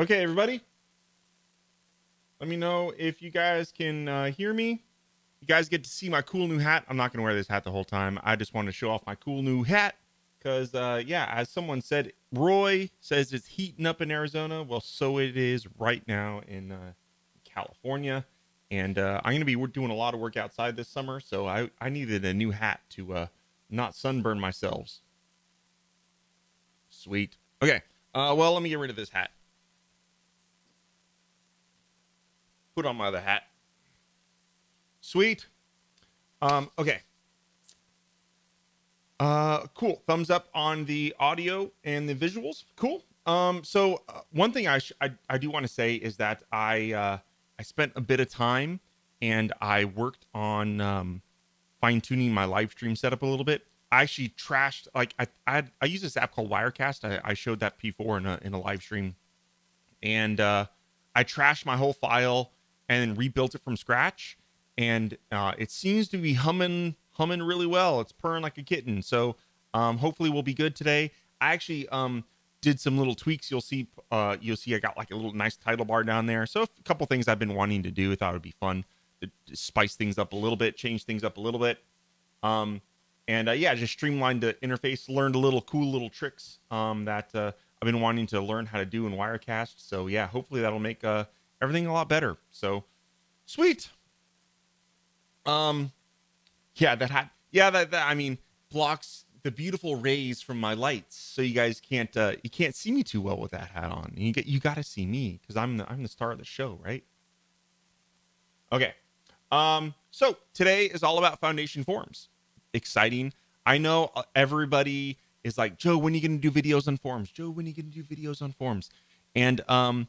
Okay, everybody. Let me know if you guys can uh, hear me. You guys get to see my cool new hat. I'm not going to wear this hat the whole time. I just want to show off my cool new hat because, uh, yeah, as someone said, Roy says it's heating up in Arizona. Well, so it is right now in uh, California. And uh, I'm going to be doing a lot of work outside this summer. So I, I needed a new hat to uh, not sunburn myself. Sweet. Okay. Uh, well, let me get rid of this hat. Put on my other hat. Sweet. Um, okay. Uh, cool. Thumbs up on the audio and the visuals. Cool. Um, so uh, one thing I, sh- I, I do want to say is that I uh, I spent a bit of time and I worked on um, fine tuning my live stream setup a little bit. I actually trashed like I I, I use this app called Wirecast. I, I showed that P4 in a in a live stream, and uh, I trashed my whole file and rebuilt it from scratch. And uh, it seems to be humming humming really well. It's purring like a kitten. So um, hopefully we'll be good today. I actually um, did some little tweaks. You'll see uh, you'll see I got like a little nice title bar down there. So a couple things I've been wanting to do. I thought it would be fun to, to spice things up a little bit, change things up a little bit. Um, and uh, yeah, just streamlined the interface. Learned a little cool little tricks um, that uh, I've been wanting to learn how to do in Wirecast. So yeah, hopefully that'll make uh, everything a lot better. So sweet. Um, yeah, that hat. Yeah, that, that I mean blocks the beautiful rays from my lights, so you guys can't uh, you can't see me too well with that hat on. You get you got to see me because I'm the I'm the star of the show, right? Okay. Um, so today is all about foundation forms exciting. I know uh, everybody is like, Joe, when are you going to do videos on forms? Joe, when are you going to do videos on forms? And um,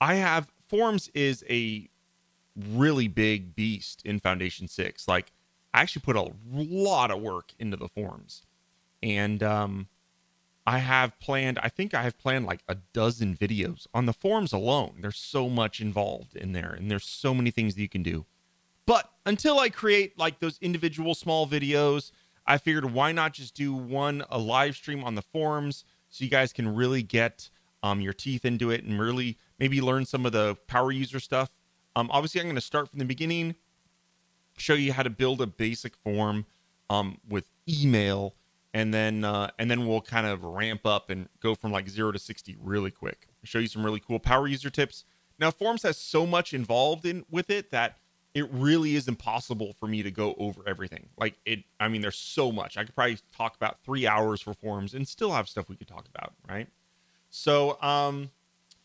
I have forms is a really big beast in Foundation 6. Like, I actually put a lot of work into the forms. And um, I have planned, I think I have planned like a dozen videos on the forms alone. There's so much involved in there, and there's so many things that you can do. But until I create like those individual small videos, I figured why not just do one a live stream on the forums so you guys can really get um, your teeth into it and really maybe learn some of the power user stuff. Um, obviously, I'm going to start from the beginning, show you how to build a basic form um, with email, and then uh, and then we'll kind of ramp up and go from like zero to sixty really quick. show you some really cool power user tips. Now, forms has so much involved in with it that it really is impossible for me to go over everything. Like it, I mean, there's so much. I could probably talk about three hours for Forms and still have stuff we could talk about, right? So, um,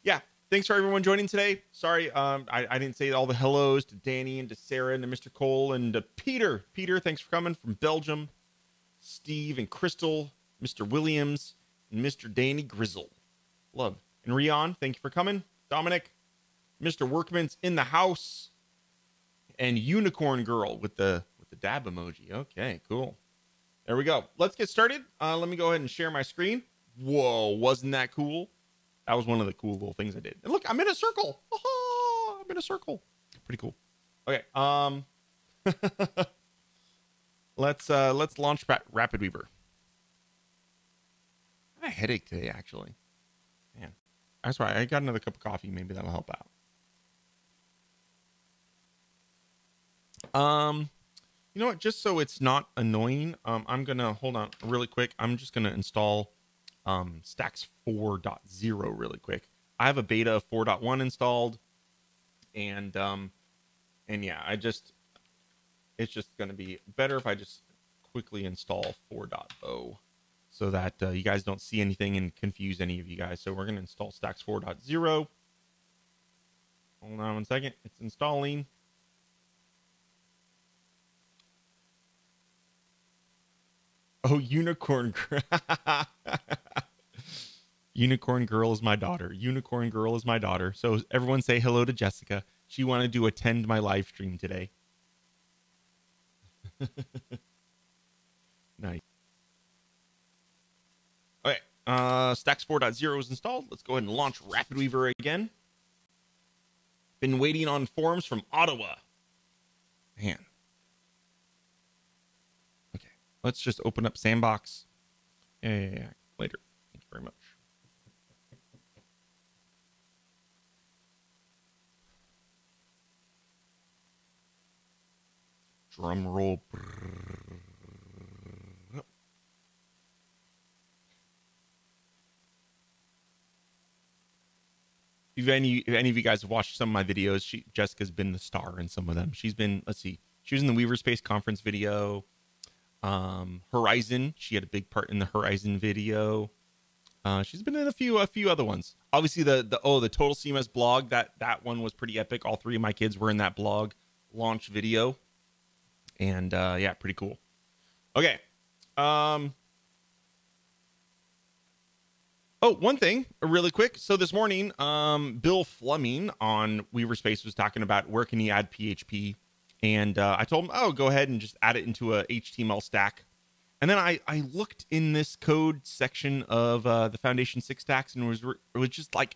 yeah, thanks for everyone joining today. Sorry, um, I, I didn't say all the hellos to Danny and to Sarah and to Mr. Cole and to Peter. Peter, thanks for coming from Belgium. Steve and Crystal, Mr. Williams, and Mr. Danny Grizzle. Love. And Rion, thank you for coming. Dominic, Mr. Workman's in the house and Unicorn Girl with the with the dab emoji. Okay, cool. There we go. Let's get started. Uh, let me go ahead and share my screen. Whoa, wasn't that cool? That was one of the cool little things I did. And look, I'm in a circle. Oh, I'm in a circle. Pretty cool. Okay. Um, let's uh, let's launch RapidWeaver. I have a headache today, actually. Man, that's right. I got another cup of coffee. Maybe that'll help out. Um, you know what? Just so it's not annoying, um, I'm gonna hold on really quick. I'm just gonna install um, Stacks 4.0 really quick. I have a beta of 4.1 installed, and um, and yeah, I just it's just gonna be better if I just quickly install 4.0 so that uh, you guys don't see anything and confuse any of you guys. So we're gonna install Stacks 4.0. Hold on one second. It's installing. Oh, unicorn girl. unicorn girl is my daughter. Unicorn girl is my daughter. So everyone say hello to Jessica. She wanted to attend my live stream today. nice. Okay. Uh, Stacks 4.0 is installed. Let's go ahead and launch RapidWeaver again. Been waiting on forms from Ottawa. Man, Let's just open up Sandbox yeah, yeah, yeah. later. Thank you very much. Drum roll. If any, if any of you guys have watched some of my videos, she, Jessica's been the star in some of them. She's been, let's see, she was in the Weaver Space Conference video. Um, Horizon, she had a big part in the Horizon video. Uh, she's been in a few a few other ones. Obviously, the the oh the Total CMS blog that that one was pretty epic. All three of my kids were in that blog launch video, and uh, yeah, pretty cool. Okay, um, Oh, one thing, uh, really quick. So this morning, um, Bill Fleming on Weaver Space was talking about where can he add PHP, and uh, I told him, oh, go ahead and just add it into a HTML stack. And then I, I looked in this code section of uh, the Foundation Six stacks, and was it was just like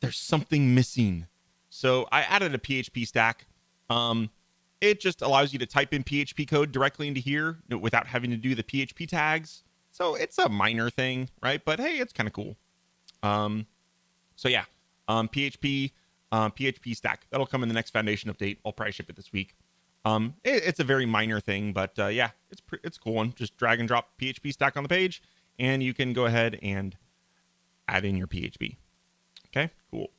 there's something missing. So I added a PHP stack. Um, it just allows you to type in PHP code directly into here without having to do the PHP tags. So it's a minor thing, right? But hey, it's kind of cool. Um, so yeah, um, PHP, um, PHP stack that'll come in the next foundation update. I'll probably ship it this week. Um, it, it's a very minor thing, but uh, yeah, it's pre- it's cool one. Just drag and drop PHP stack on the page, and you can go ahead and add in your PHP. Okay, cool.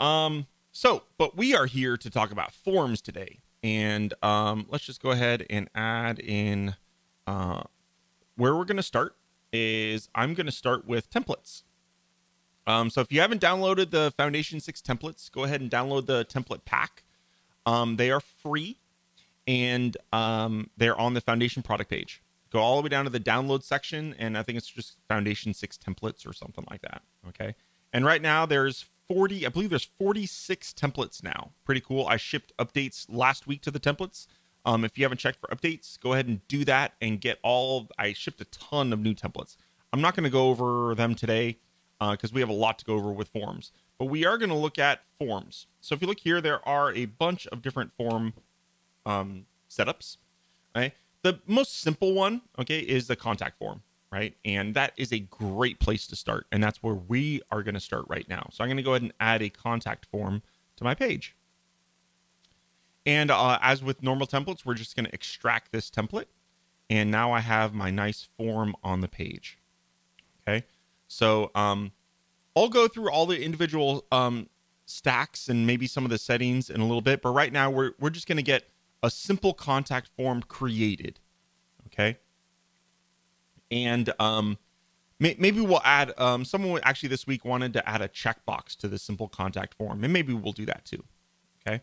Um, so, but we are here to talk about forms today, and um, let's just go ahead and add in uh, where we're going to start is I'm going to start with templates. Um, so if you haven't downloaded the Foundation 6 templates, go ahead and download the template pack. Um, they are free and um, they're on the Foundation product page. Go all the way down to the download section, and I think it's just Foundation 6 templates or something like that. Okay. And right now there's 40, I believe there's 46 templates now. Pretty cool. I shipped updates last week to the templates. Um, if you haven't checked for updates, go ahead and do that and get all. I shipped a ton of new templates. I'm not going to go over them today because uh, we have a lot to go over with forms, but we are going to look at forms. So if you look here, there are a bunch of different form um, setups. Right, the most simple one, okay, is the contact form, right, and that is a great place to start, and that's where we are going to start right now. So I'm going to go ahead and add a contact form to my page. And uh, as with normal templates, we're just going to extract this template. And now I have my nice form on the page. Okay. So um, I'll go through all the individual um, stacks and maybe some of the settings in a little bit. But right now, we're, we're just going to get a simple contact form created. Okay. And um, may, maybe we'll add, um, someone actually this week wanted to add a checkbox to the simple contact form. And maybe we'll do that too. Okay.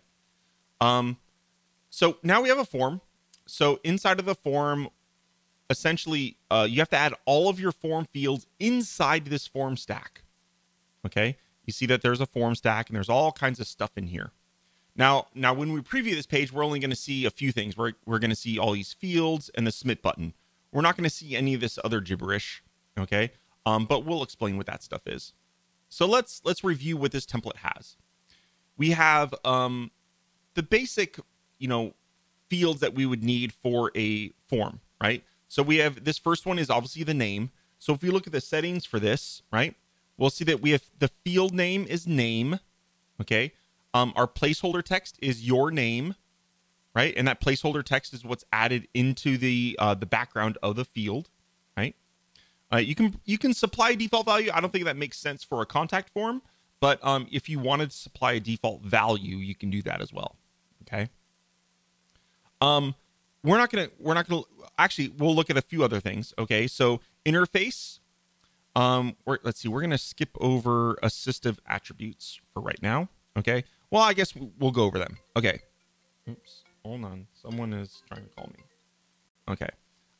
Um, so now we have a form. So inside of the form, essentially, uh, you have to add all of your form fields inside this form stack. Okay. You see that there's a form stack and there's all kinds of stuff in here. Now, now when we preview this page, we're only going to see a few things. We're, we're going to see all these fields and the submit button. We're not going to see any of this other gibberish. Okay. Um, but we'll explain what that stuff is. So let's let's review what this template has. We have um, the basic, you know, fields that we would need for a form, right? So we have this first one is obviously the name. So if we look at the settings for this, right, we'll see that we have the field name is name, okay? Um, our placeholder text is your name, right? And that placeholder text is what's added into the uh, the background of the field, right? Uh, you can you can supply a default value. I don't think that makes sense for a contact form, but um, if you wanted to supply a default value, you can do that as well. Okay. Um, we're not gonna we're not gonna actually we'll look at a few other things. Okay, so interface. Um, let's see, we're gonna skip over assistive attributes for right now. Okay. Well, I guess we'll go over them. Okay. Oops. Hold on. Someone is trying to call me. Okay.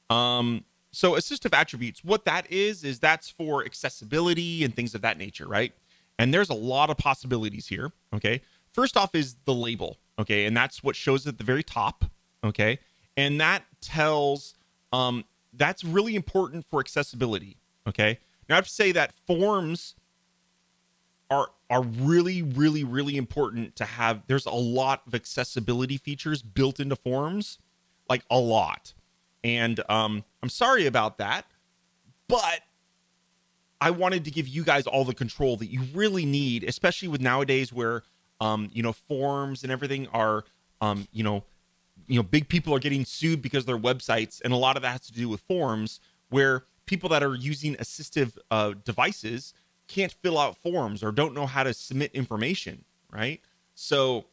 Um, so assistive attributes, what that is, is that's for accessibility and things of that nature, right? And there's a lot of possibilities here. Okay. First off is the label. Okay. And that's what shows at the very top. Okay. And that tells, um, that's really important for accessibility. Okay. Now I have to say that forms are are really really really important to have there's a lot of accessibility features built into forms like a lot and um i'm sorry about that but i wanted to give you guys all the control that you really need especially with nowadays where um you know forms and everything are um, you know, you know, big people are getting sued because their websites, and a lot of that has to do with forms where people that are using assistive uh, devices can't fill out forms or don't know how to submit information, right? So,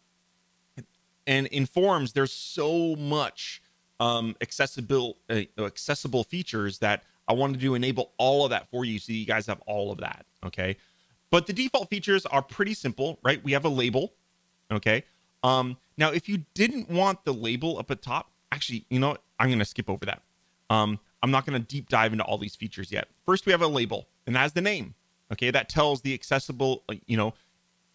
and in forms, there's so much um, accessible uh, accessible features that I wanted to enable all of that for you, so you guys have all of that. Okay, but the default features are pretty simple, right? We have a label. Okay. Um, now, if you didn't want the label up at top, actually, you know what? I'm going to skip over that. Um, I'm not going to deep dive into all these features yet. First, we have a label, and that's the name. Okay, that tells the accessible, uh, you know,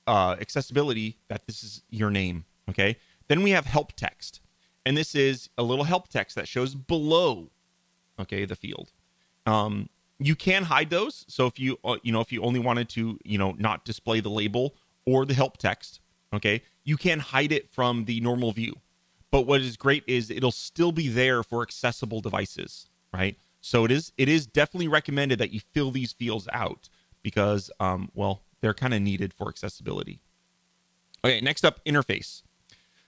uh, accessibility that this is your name. Okay. Then we have help text, and this is a little help text that shows below, okay, the field. Um, you can hide those. So if you, uh, you know, if you only wanted to, you know, not display the label or the help text, okay, you can hide it from the normal view. But what is great is it'll still be there for accessible devices, right? So it is it is definitely recommended that you fill these fields out because um, well, they're kind of needed for accessibility. Okay, next up, interface.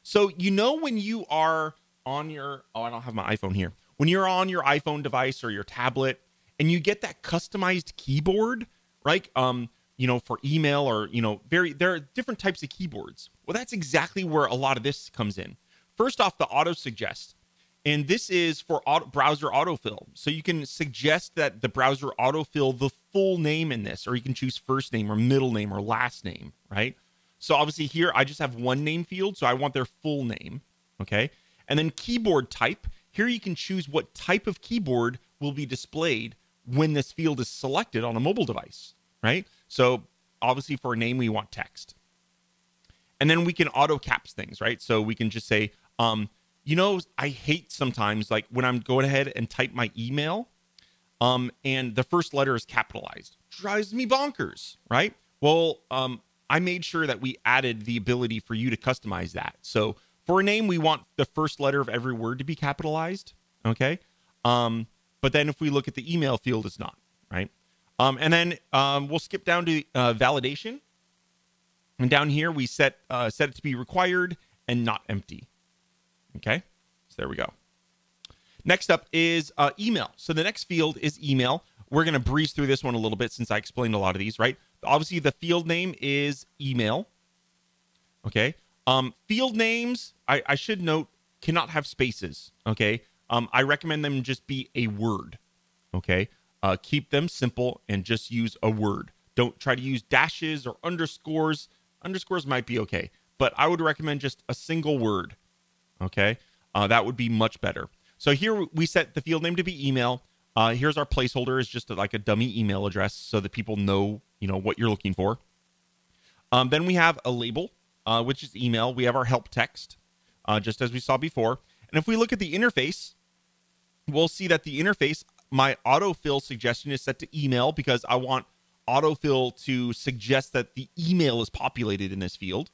So you know when you are on your oh, I don't have my iPhone here. When you're on your iPhone device or your tablet and you get that customized keyboard, right? Um, you know, for email or, you know, very there are different types of keyboards. Well, that's exactly where a lot of this comes in. First off, the auto suggest. And this is for auto, browser autofill. So you can suggest that the browser autofill the full name in this, or you can choose first name or middle name or last name, right? So obviously here I just have one name field, so I want their full name, okay? And then keyboard type, here you can choose what type of keyboard will be displayed when this field is selected on a mobile device, right? So obviously for a name, we want text. And then we can auto caps things, right? So we can just say, um, you know, I hate sometimes like when I'm going ahead and type my email, um, and the first letter is capitalized. Drives me bonkers, right? Well, um, I made sure that we added the ability for you to customize that. So for a name, we want the first letter of every word to be capitalized. Okay. Um, but then if we look at the email field, it's not, right? Um, and then um, we'll skip down to uh, validation. And down here, we set uh, set it to be required and not empty. Okay, so there we go. Next up is uh, email. So the next field is email. We're going to breeze through this one a little bit since I explained a lot of these, right? Obviously, the field name is email. Okay. Um, field names, I, I should note, cannot have spaces. Okay. Um, I recommend them just be a word. Okay. Uh, keep them simple and just use a word. Don't try to use dashes or underscores. Underscores might be okay, but I would recommend just a single word. Okay, uh, that would be much better. So here we set the field name to be email. Uh, here's our placeholder is just like a dummy email address so that people know you know what you're looking for. Um, then we have a label, uh, which is email. We have our help text, uh, just as we saw before. And if we look at the interface, we'll see that the interface my autofill suggestion is set to email because I want autofill to suggest that the email is populated in this field.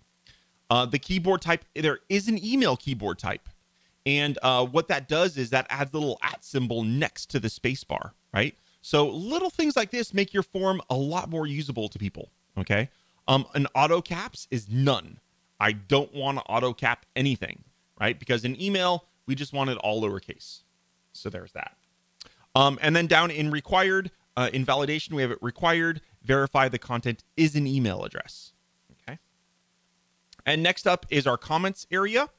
Uh, the keyboard type, there is an email keyboard type. And uh, what that does is that adds a little at symbol next to the spacebar, right? So little things like this make your form a lot more usable to people, okay? Um, an auto caps is none. I don't want to auto cap anything, right? Because in email, we just want it all lowercase. So there's that. Um, and then down in required, uh, in validation, we have it required, verify the content is an email address. Okay. And next up is our comments area.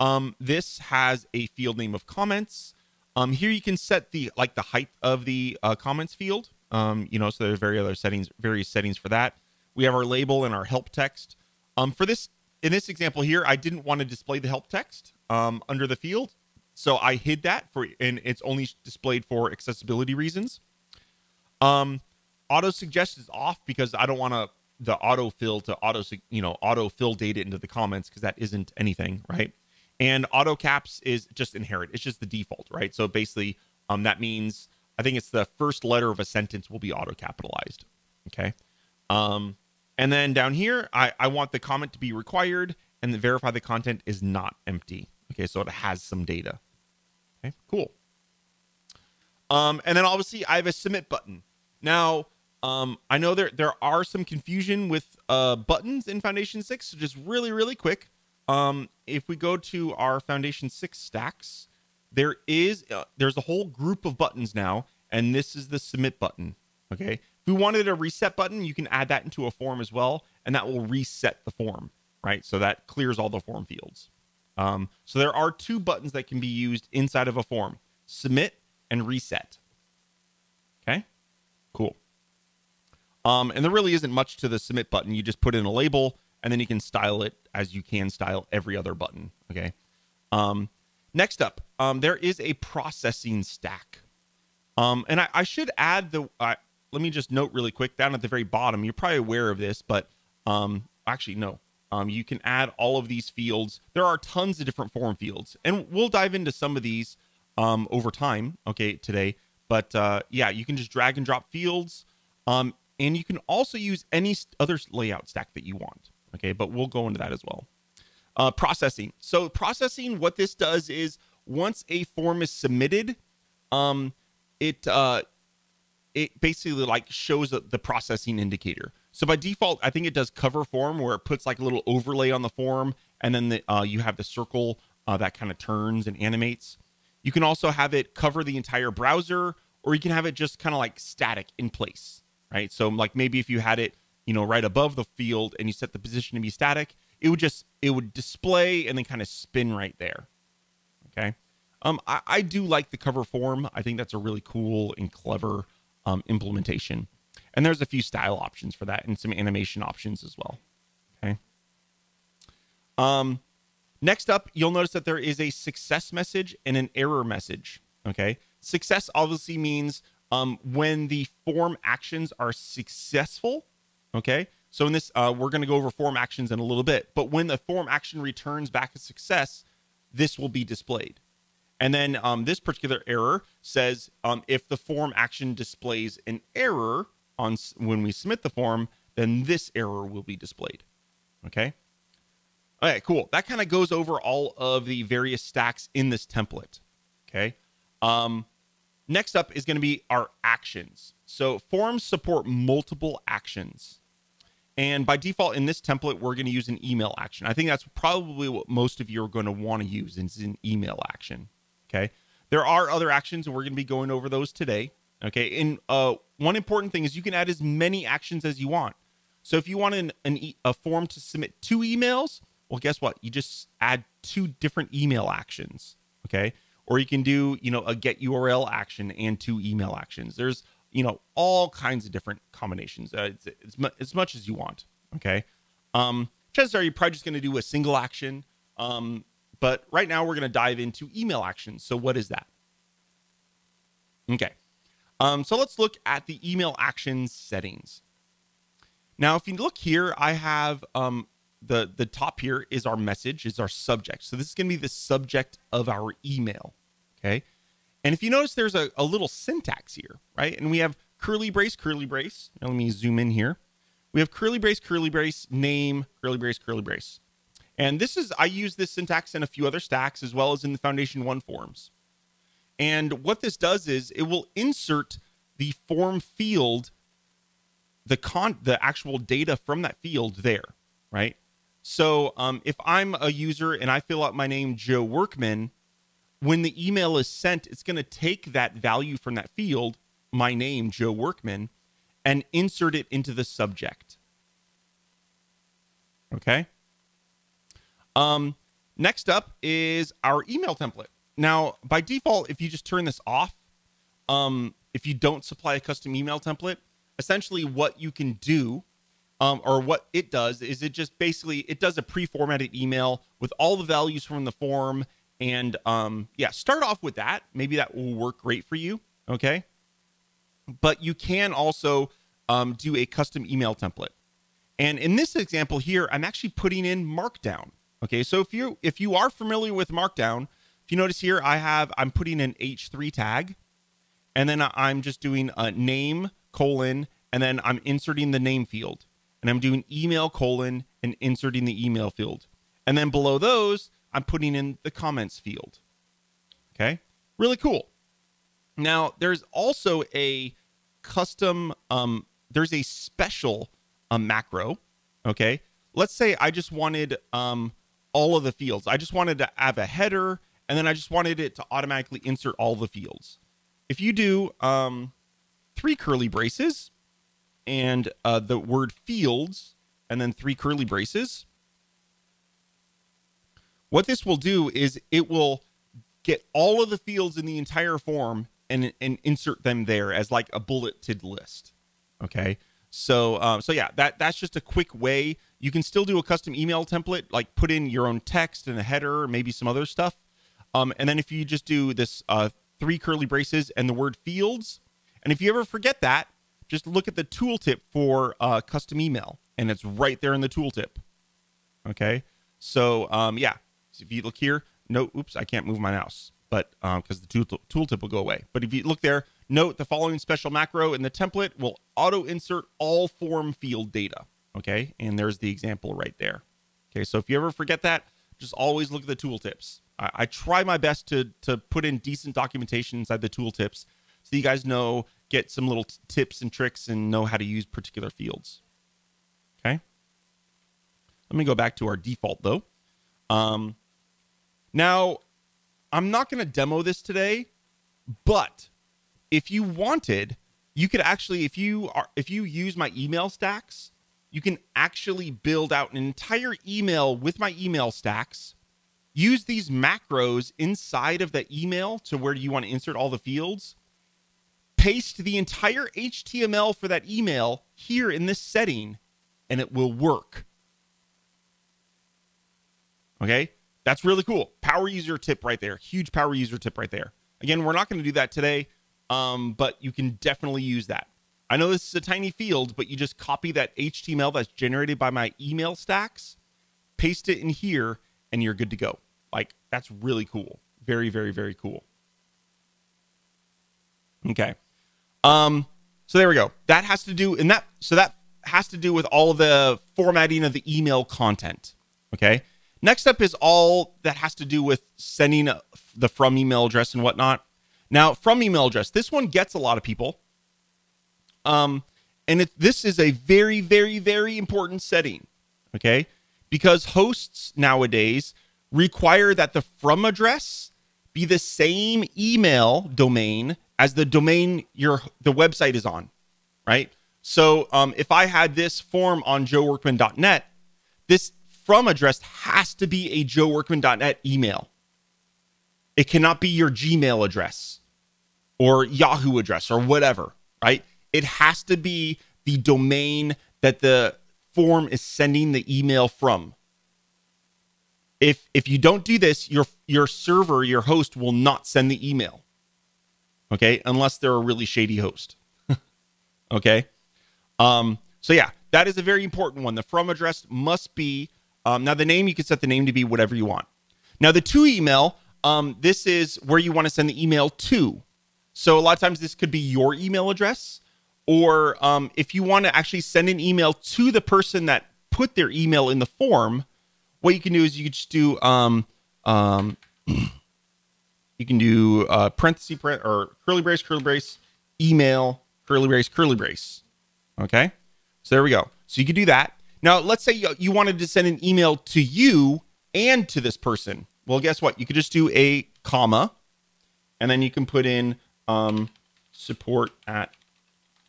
Um, this has a field name of comments. Um, here you can set the like the height of the uh, comments field. Um, you know, so there's very other settings, various settings for that. We have our label and our help text. Um, for this, in this example here, I didn't want to display the help text um, under the field. So I hid that for, and it's only displayed for accessibility reasons. Um, auto suggest is off because I don't want to the auto fill to auto you know auto fill data into the comments because that isn't anything right. And auto caps is just inherent. It's just the default, right? So basically, um, that means I think it's the first letter of a sentence will be auto capitalized. Okay. Um, and then down here, I, I want the comment to be required and the verify the content is not empty. Okay, so it has some data. Okay, cool. Um, and then obviously I have a submit button. Now, um, I know there there are some confusion with uh, buttons in Foundation 6, so just really, really quick. um, if we go to our Foundation Six stacks, there is uh, there's a whole group of buttons now, and this is the submit button. Okay, if we wanted a reset button, you can add that into a form as well, and that will reset the form. Right, so that clears all the form fields. Um, so there are two buttons that can be used inside of a form: submit and reset. Okay, cool. Um, and there really isn't much to the submit button. You just put in a label and then you can style it as you can style every other button. Okay. Um, next up, um, there is a processing stack. Um, and I, I should add the, uh, let me just note really quick down at the very bottom. You're probably aware of this, but um, actually, no. Um, you can add all of these fields. There are tons of different form fields, and we'll dive into some of these um, over time, okay, today. But uh, yeah, you can just drag and drop fields. Um, and you can also use any other layout stack that you want. Okay, but we'll go into that as well. Uh, processing. So processing, what this does is once a form is submitted, um, it uh, it basically like shows the processing indicator. So by default, I think it does cover form where it puts like a little overlay on the form, and then the, uh, you have the circle uh, that kind of turns and animates. You can also have it cover the entire browser, or you can have it just kind of like static in place right? So like maybe if you had it, you know, right above the field and you set the position to be static, it would just it would display and then kind of spin right there. Okay. Um, I, I do like the cover form. I think that's a really cool and clever um, implementation. And there's a few style options for that and some animation options as well. Okay. Um, next up, you'll notice that there is a success message and an error message. Okay. Success obviously means um, when the form actions are successful. Okay. So in this, uh, we're going to go over form actions in a little bit. But when the form action returns back a success, this will be displayed. And then um, this particular error says um, if the form action displays an error on when we submit the form, then this error will be displayed. Okay. All right, cool. That kind of goes over all of the various stacks in this template. Okay. Um, Next up is going to be our actions. So forms support multiple actions. And by default in this template, we're going to use an email action. I think that's probably what most of you are going to want to use is an email action. Okay. There are other actions, and we're going to be going over those today. Okay. And uh, one important thing is you can add as many actions as you want. So if you want an, an e- a form to submit two emails, well, guess what? You just add two different email actions. Okay or you can do you know a get url action and two email actions there's you know all kinds of different combinations uh, it's, it's as much as you want okay um chances are you're probably just going to do a single action um but right now we're going to dive into email actions so what is that okay um so let's look at the email actions settings. Now if you look here i have um the the top here is our message is our subject. So this is going to be the subject of our email okay? And if you notice there's a, a little syntax here right? And we have curly brace curly brace. Now let me zoom in here. We have curly brace curly brace name curly brace curly brace. And this is i use this syntax in a few other stacks as well as in the foundation one forms and what this does is it will insert the form field the con the actual data from that field there right so um, if I'm a user and I fill out my name, Joe Workman, when the email is sent, it's going to take that value from that field, my name, Joe Workman, and insert it into the subject. Okay. Um, next up is our email template. Now, by default, if you just turn this off, um, if you don't supply a custom email template, essentially what you can do um, or what it does is it just basically it does a pre-formatted email with all the values from the form and um, yeah start off with that. Maybe that will work great for you okay? But you can also um, do a custom email template. And in this example here i'm actually putting in markdown okay? So if you if you are familiar with markdown if you notice here i have i'm putting an h3 tag and then i'm just doing a name colon and then i'm inserting the name field and I'm doing email colon and inserting the email field. And then below those, I'm putting in the comments field. Okay, really cool. Now, there's also a custom, um, there's a special um, macro. Okay, let's say I just wanted um, all of the fields. I just wanted to have a header and then I just wanted it to automatically insert all the fields. If you do um, three curly braces and uh, the word fields and then three curly braces, what this will do is it will get all of the fields in the entire form and, and insert them there as like a bulleted list. Okay. So, um, so yeah, that that's just a quick way. You can still do a custom email template, like put in your own text and a header, maybe some other stuff. Um, and then if you just do this uh, three curly braces and the word fields, and if you ever forget that, just look at the tooltip for uh, custom email, and it's right there in the tooltip. Okay, so um, yeah, so if you look here, no, oops, I can't move my mouse, but because um, the tool tooltip will go away. But if you look there, Note the following special macro in the template will auto insert all form field data. Okay. And there's the example right there. Okay. So if you ever forget that, just always look at the tooltips. I, I try my best to, to put in decent documentation inside the tooltips so you guys know, get some little t- tips and tricks and know how to use particular fields. Okay. Let me go back to our default though. Um, now, I'm not going to demo this today, but if you wanted, you could actually, if you are, if you use my email stacks, you can actually build out an entire email with my email stacks. Use these macros inside of the email to where you want to insert all the fields. Paste the entire HTML for that email here in this setting, and it will work. Okay, that's really cool. Power user tip right there. Huge power user tip right there. Again, we're not going to do that today um, but you can definitely use that. I know this is a tiny field, but you just copy that HTML that's generated by my email stacks, paste it in here, and you're good to go. Like, that's really cool. Very, very, very cool. Okay. Um, so there we go. That has to do, and that, so that has to do with all the formatting of the email content. Okay. Next up is all that has to do with sending the from email address and whatnot. Now, from email address, this one gets a lot of people. Um, and it, this is a very, very, very important setting. Okay. Because hosts nowadays require that the from address be the same email domain as the domain your the website is on. Right. So um, if I had this form on joeworkman.net, this from address has to be a joeworkman.net email. It cannot be your Gmail address or Yahoo address or whatever, right? It has to be the domain that the form is sending the email from. If if you don't do this, your your server, your host will not send the email. Okay? Unless they're a really shady host. okay? Um so yeah, that is a very important one. The from address must be um, now the name you can set the name to be whatever you want. Now the to email, um, this is where you want to send the email to. So a lot of times this could be your email address, or um, if you want to actually send an email to the person that put their email in the form, what you can do is you can just do um, um, you can do uh, parenthesis or curly brace, curly brace, email, curly brace, curly brace. Okay, so there we go. So you could do that. Now, let's say you, you wanted to send an email to you and to this person. Well, guess what? You could just do a comma, and then you can put in um, support at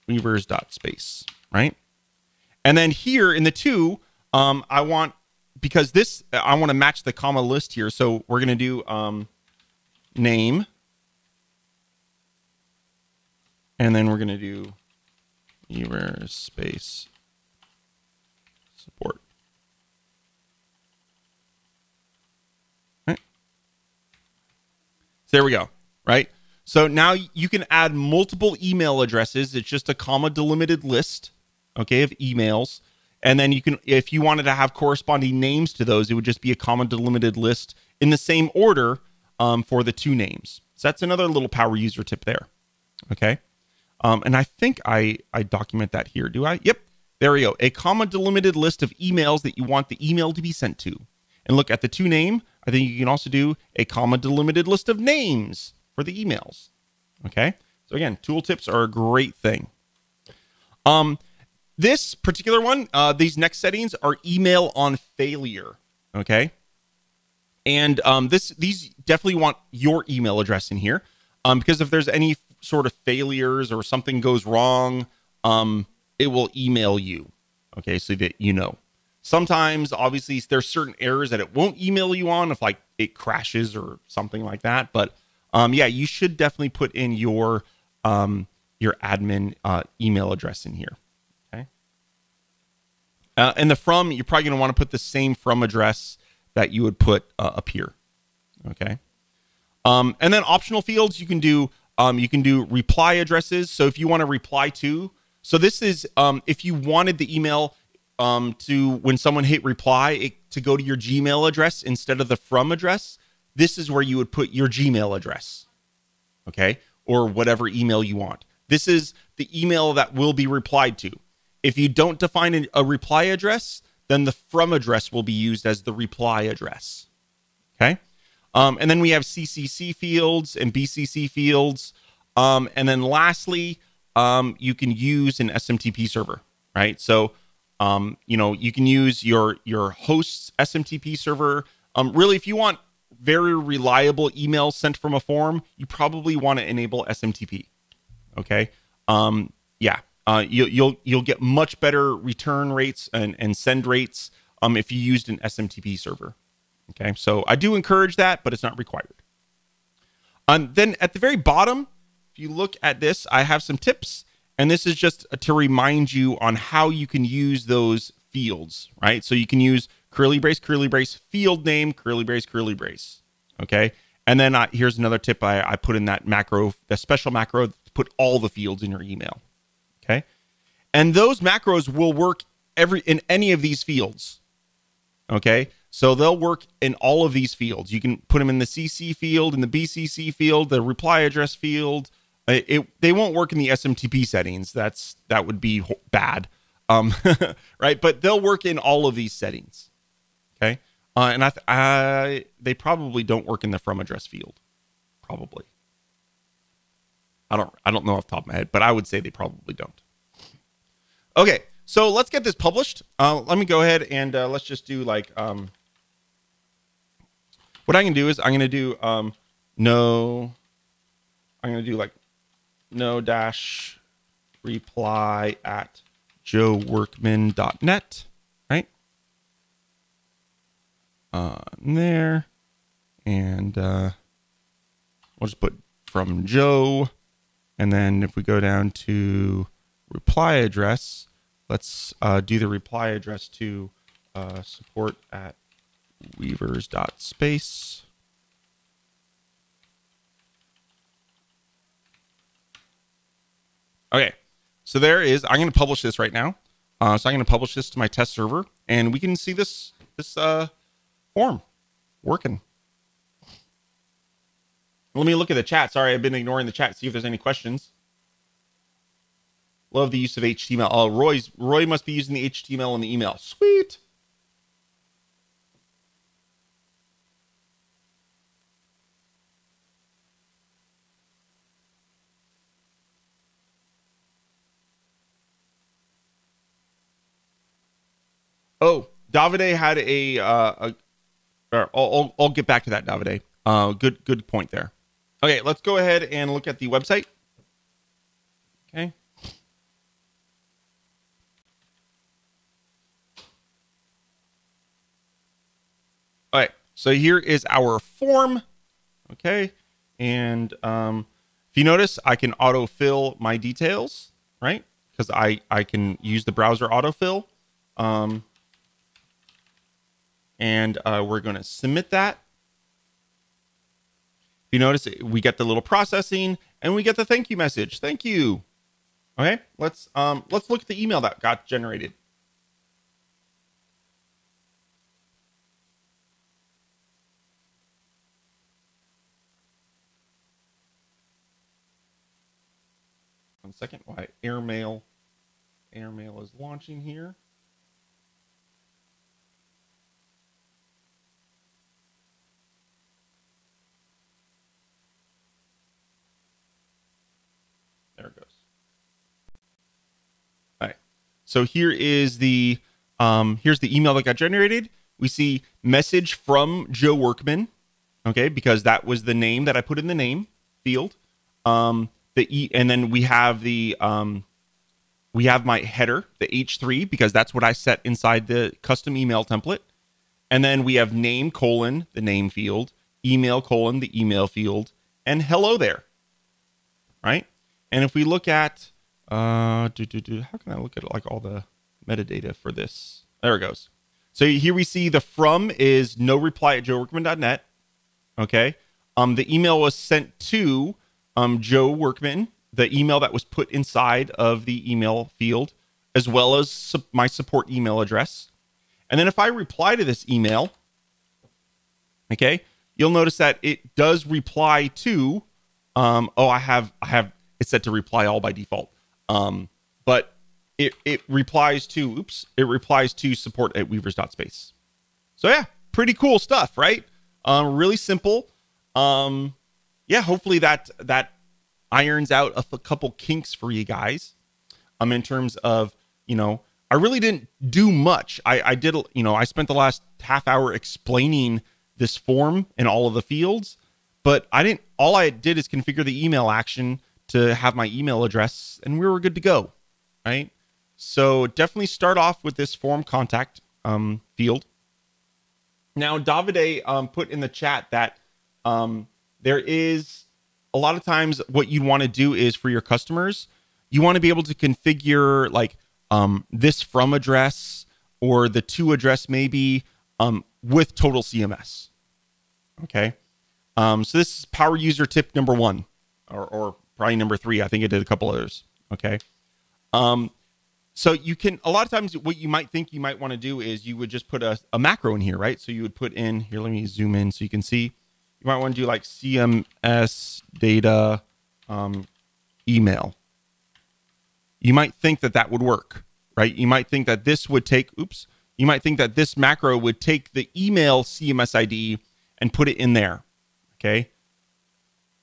weavers.space, right? And then here in the two, um, I want, because this, I want to match the comma list here. So we're going to do um, name. And then we're going to do Weavers space support. Right. So there we go, right? So now you can add multiple email addresses. It's just a comma delimited list, okay, of emails. And then you can, if you wanted to have corresponding names to those, it would just be a comma delimited list in the same order um, for the two names. So that's another little power user tip there. Okay. Um, and I think I, I document that here. Do I? Yep. There we go. A comma delimited list of emails that you want the email to be sent to. And look at the two name. I think you can also do a comma delimited list of names for the emails. Okay. So again, tooltips are a great thing. Um, this particular one, uh, these next settings are email on failure. Okay. and um, this these definitely want your email address in here um, because if there's any sort of failures or something goes wrong, um, it will email you. Okay, so that you know. Sometimes, obviously, there's certain errors that it won't email you on if like it crashes or something like that. But um, yeah, you should definitely put in your um, your admin uh, email address in here. Okay. Uh, and the from, you're probably going to want to put the same from address that you would put uh, up here. Okay. Um, and then optional fields, you can do um, you can do reply addresses. So if you want to reply to, so this is um, if you wanted the email um, to when someone hit reply it, to go to your Gmail address instead of the from address. This is where you would put your Gmail address, okay, or whatever email you want. This is the email that will be replied to. If you don't define a reply address, then the from address will be used as the reply address. Okay. Um, and then we have CCC fields and BCC fields. Um, and then lastly, um, you can use an SMTP server, right? So, um, you know, you can use your your host's SMTP server. Um, really, if you want very reliable email sent from a form, you probably want to enable SMTP. Okay. Um, yeah. Uh, you, you'll you'll get much better return rates and, and send rates um, if you used an SMTP server. Okay, so I do encourage that, but it's not required. Um, then at the very bottom, if you look at this, I have some tips, and this is just to remind you on how you can use those fields, right? So you can use curly brace, curly brace, field name, curly brace, curly brace. Okay, and then I, here's another tip I, I put in that macro, the special macro, put all the fields in your email. Okay. And those macros will work every in any of these fields. Okay. So they'll work in all of these fields. You can put them in the CC field, in the BCC field, the reply address field. It, it they won't work in the SMTP settings. That's that would be bad. Um, right. But they'll work in all of these settings. Okay. Uh, and I, th- I, they probably don't work in the from address field. Probably. I don't I don't know off the top of my head, but I would say they probably don't. Okay, so let's get this published. Uh, let me go ahead and uh, let's just do like um, what I'm gonna do is I'm gonna do um, no. I'm gonna do like no dash reply at joeworkman.net, right? Uh, there, and uh, we'll just put from Joe and then if we go down to reply address, let's uh, do the reply address to uh, support at weavers.space. Okay, so there is, I'm going to publish this right now. Uh, so I'm going to publish this to my test server and we can see this, this uh, form working. Let me look at the chat. Sorry, I've been ignoring the chat. See if there's any questions. Love the use of HTML. Oh, Roy's Roy must be using the HTML in the email. Sweet. Oh, Davide had a, uh, a I'll, I'll, I'll get back to that, Davide. Uh, good, good point there. Okay, let's go ahead and look at the website. Okay. All right, so here is our form. Okay, and um, if you notice, I can autofill my details, right? Because I I can use the browser autofill. Um, and uh, we're going to submit that If you notice, we get the little processing and we get the thank you message. Thank you. Okay, let's um let's look at the email that got generated. One second, why airmail airmail is launching here. There it goes. All right. So here is the um, here's the email that got generated. we see message from Joe Workman, okay, because that was the name that I put in the name field. Um, the e, and then we have the um, we have my header, the H3, because that's what I set inside the custom email template. And then we have name colon the name field, email colon the email field, and hello there. Right. And if we look at uh, do, do, do, how can I look at like all the metadata for this? There it goes. So here we see the from is no reply at joeworkman.net. Okay. Um, the email was sent to um, Joe Workman, the email that was put inside of the email field, as well as su- my support email address. And then if I reply to this email, okay, you'll notice that it does reply to, um, oh, I have, I have, it's set to reply all by default. Um, but it, it replies to, oops, it replies to support at weavers.space. So yeah, pretty cool stuff, right? Um, really simple. Um, yeah, hopefully that, that irons out a, a couple kinks for you guys. Um, in terms of, you know, I really didn't do much. I, I did, you know, I spent the last half hour explaining this form and all of the fields, but I didn't, all I did is configure the email action to have my email address and we were good to go. Right. So definitely start off with this form contact um, field. Now, Davide um, put in the chat that um, there is a lot of times what you want to do is for your customers, you want to be able to configure like um, this from address or the to address maybe um, with total CMS. Okay. Um, so this is power user tip number one, or, or probably number three. I think it did a couple others. Okay. Um, so you can a lot of times what you might think you might want to do is you would just put a, a macro in here, right? So you would put in here. Let me zoom in so you can see. You might want to do like CMS data um, email. You might think that that would work, right? You might think that this would take. Oops. You might think that this macro would take the email CMS ID and put it in there. Okay.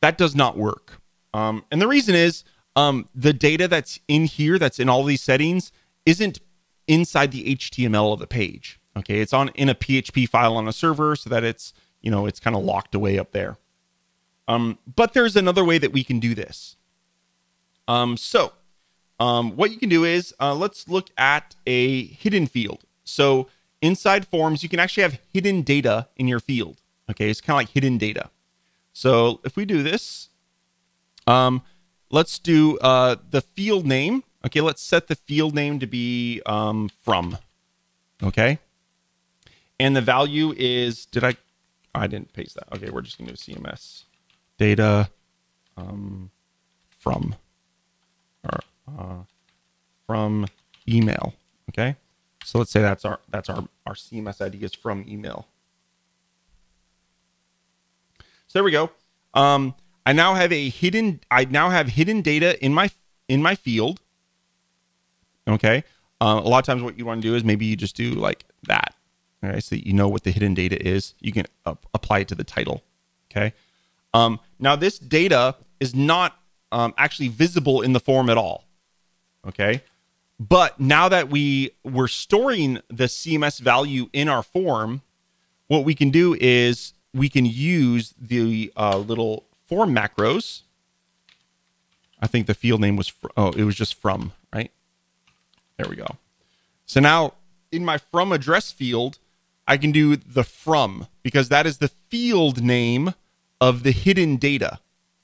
That does not work. Um, and the reason is um, the data that's in here, that's in all these settings, isn't inside the HTML of the page. Okay, it's on in a PHP file on a server so that it's you know it's kind of locked away up there. Um, but there's another way that we can do this. Um, so um, what you can do is uh, let's look at a hidden field. So inside forms, you can actually have hidden data in your field. Okay, it's kind of like hidden data. So if we do this, um, let's do uh, the field name. Okay, let's set the field name to be um, from. Okay. And the value is, did I, I didn't paste that. Okay, we're just going to do CMS data um, from, or uh, from email. Okay. So let's say that's our, that's our, our CMS ID is from email. So there we go. Um, I now have a hidden I now have hidden data in my in my field. Okay. Uh, a lot of times what you want to do is maybe you just do like that. Okay, so you know what the hidden data is. You can uh, apply it to the title. Okay. Um, now this data is not um, actually visible in the form at all. Okay. But now that we we're storing the CMS value in our form, what we can do is we can use the uh, little form macros. I think the field name was, oh, it was just from, right? There we go. So now in my from address field, I can do the from because that is the field name of the hidden data,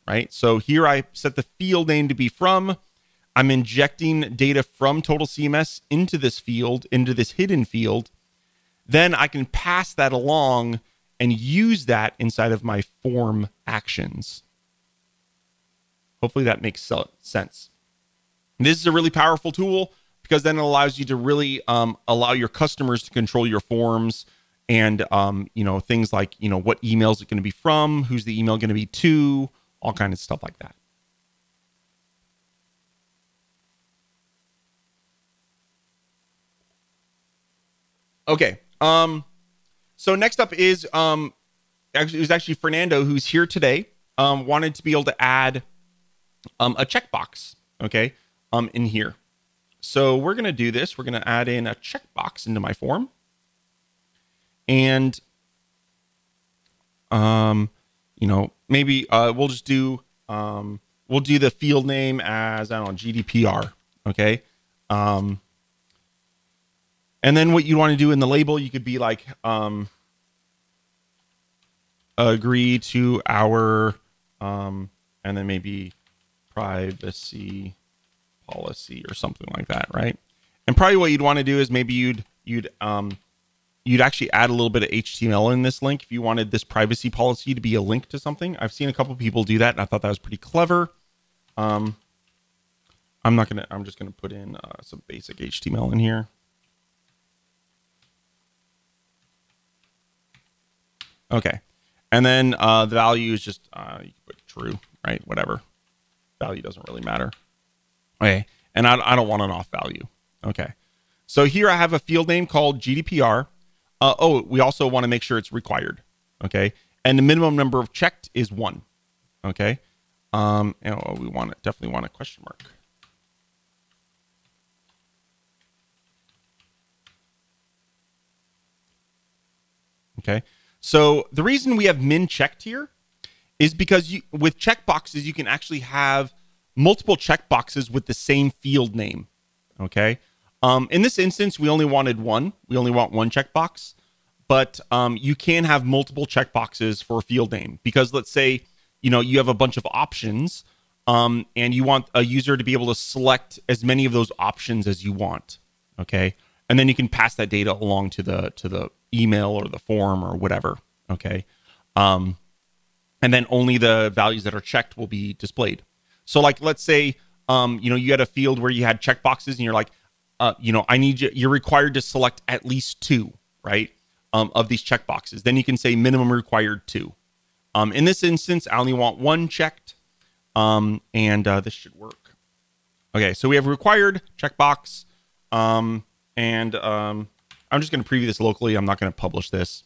right? So here I set the field name to be from. I'm injecting data from Total CMS into this field, into this hidden field. Then I can pass that along and use that inside of my form actions. Hopefully that makes sense. This is a really powerful tool because then it allows you to really um, allow your customers to control your forms and um, you know things like you know what emails it going to be from, who's the email going to be to, all kind of stuff like that. Okay. Um, so next up is um, actually it was actually Fernando who's here today. Um, wanted to be able to add um, a checkbox. Okay, um, in here. So we're gonna do this. We're gonna add in a checkbox into my form, and um, you know, maybe uh, we'll just do um, we'll do the field name as I don't know GDPR. Okay. Um, and then what you want to do in the label, you could be like um, agree to our um, and then maybe privacy policy or something like that, right? And probably what you'd want to do is maybe you'd you'd um you'd actually add a little bit of HTML in this link if you wanted this privacy policy to be a link to something. I've seen a couple people do that, and I thought that was pretty clever. Um, I'm not gonna. I'm just gonna put in uh, some basic HTML in here. Okay, and then uh, the value is just uh, true, right? Whatever. Value doesn't really matter. Okay, and I, I don't want an off value. Okay, so here I have a field name called GDPR. Uh, oh, we also want to make sure it's required. Okay, and the minimum number of checked is one. Okay, um, and oh, we want it definitely want a question mark. Okay. So the reason we have min checked here is because you, with checkboxes, you can actually have multiple checkboxes with the same field name. Okay. Um, in this instance, we only wanted one. We only want one checkbox, but um, you can have multiple checkboxes for a field name because let's say you know you have a bunch of options um, and you want a user to be able to select as many of those options as you want. Okay, and then you can pass that data along to the to the email or the form or whatever. Okay. Um, and then only the values that are checked will be displayed. So, like, let's say, um, you know, you had a field where you had checkboxes and you're like, uh, you know, I need you, you're required to select at least two, right? Um, of these checkboxes. Then you can say minimum required two. Um, in this instance, I only want one checked, um, and uh, this should work. Okay, so we have required checkbox, um, and um, I'm just going to preview this locally. I'm not going to publish this.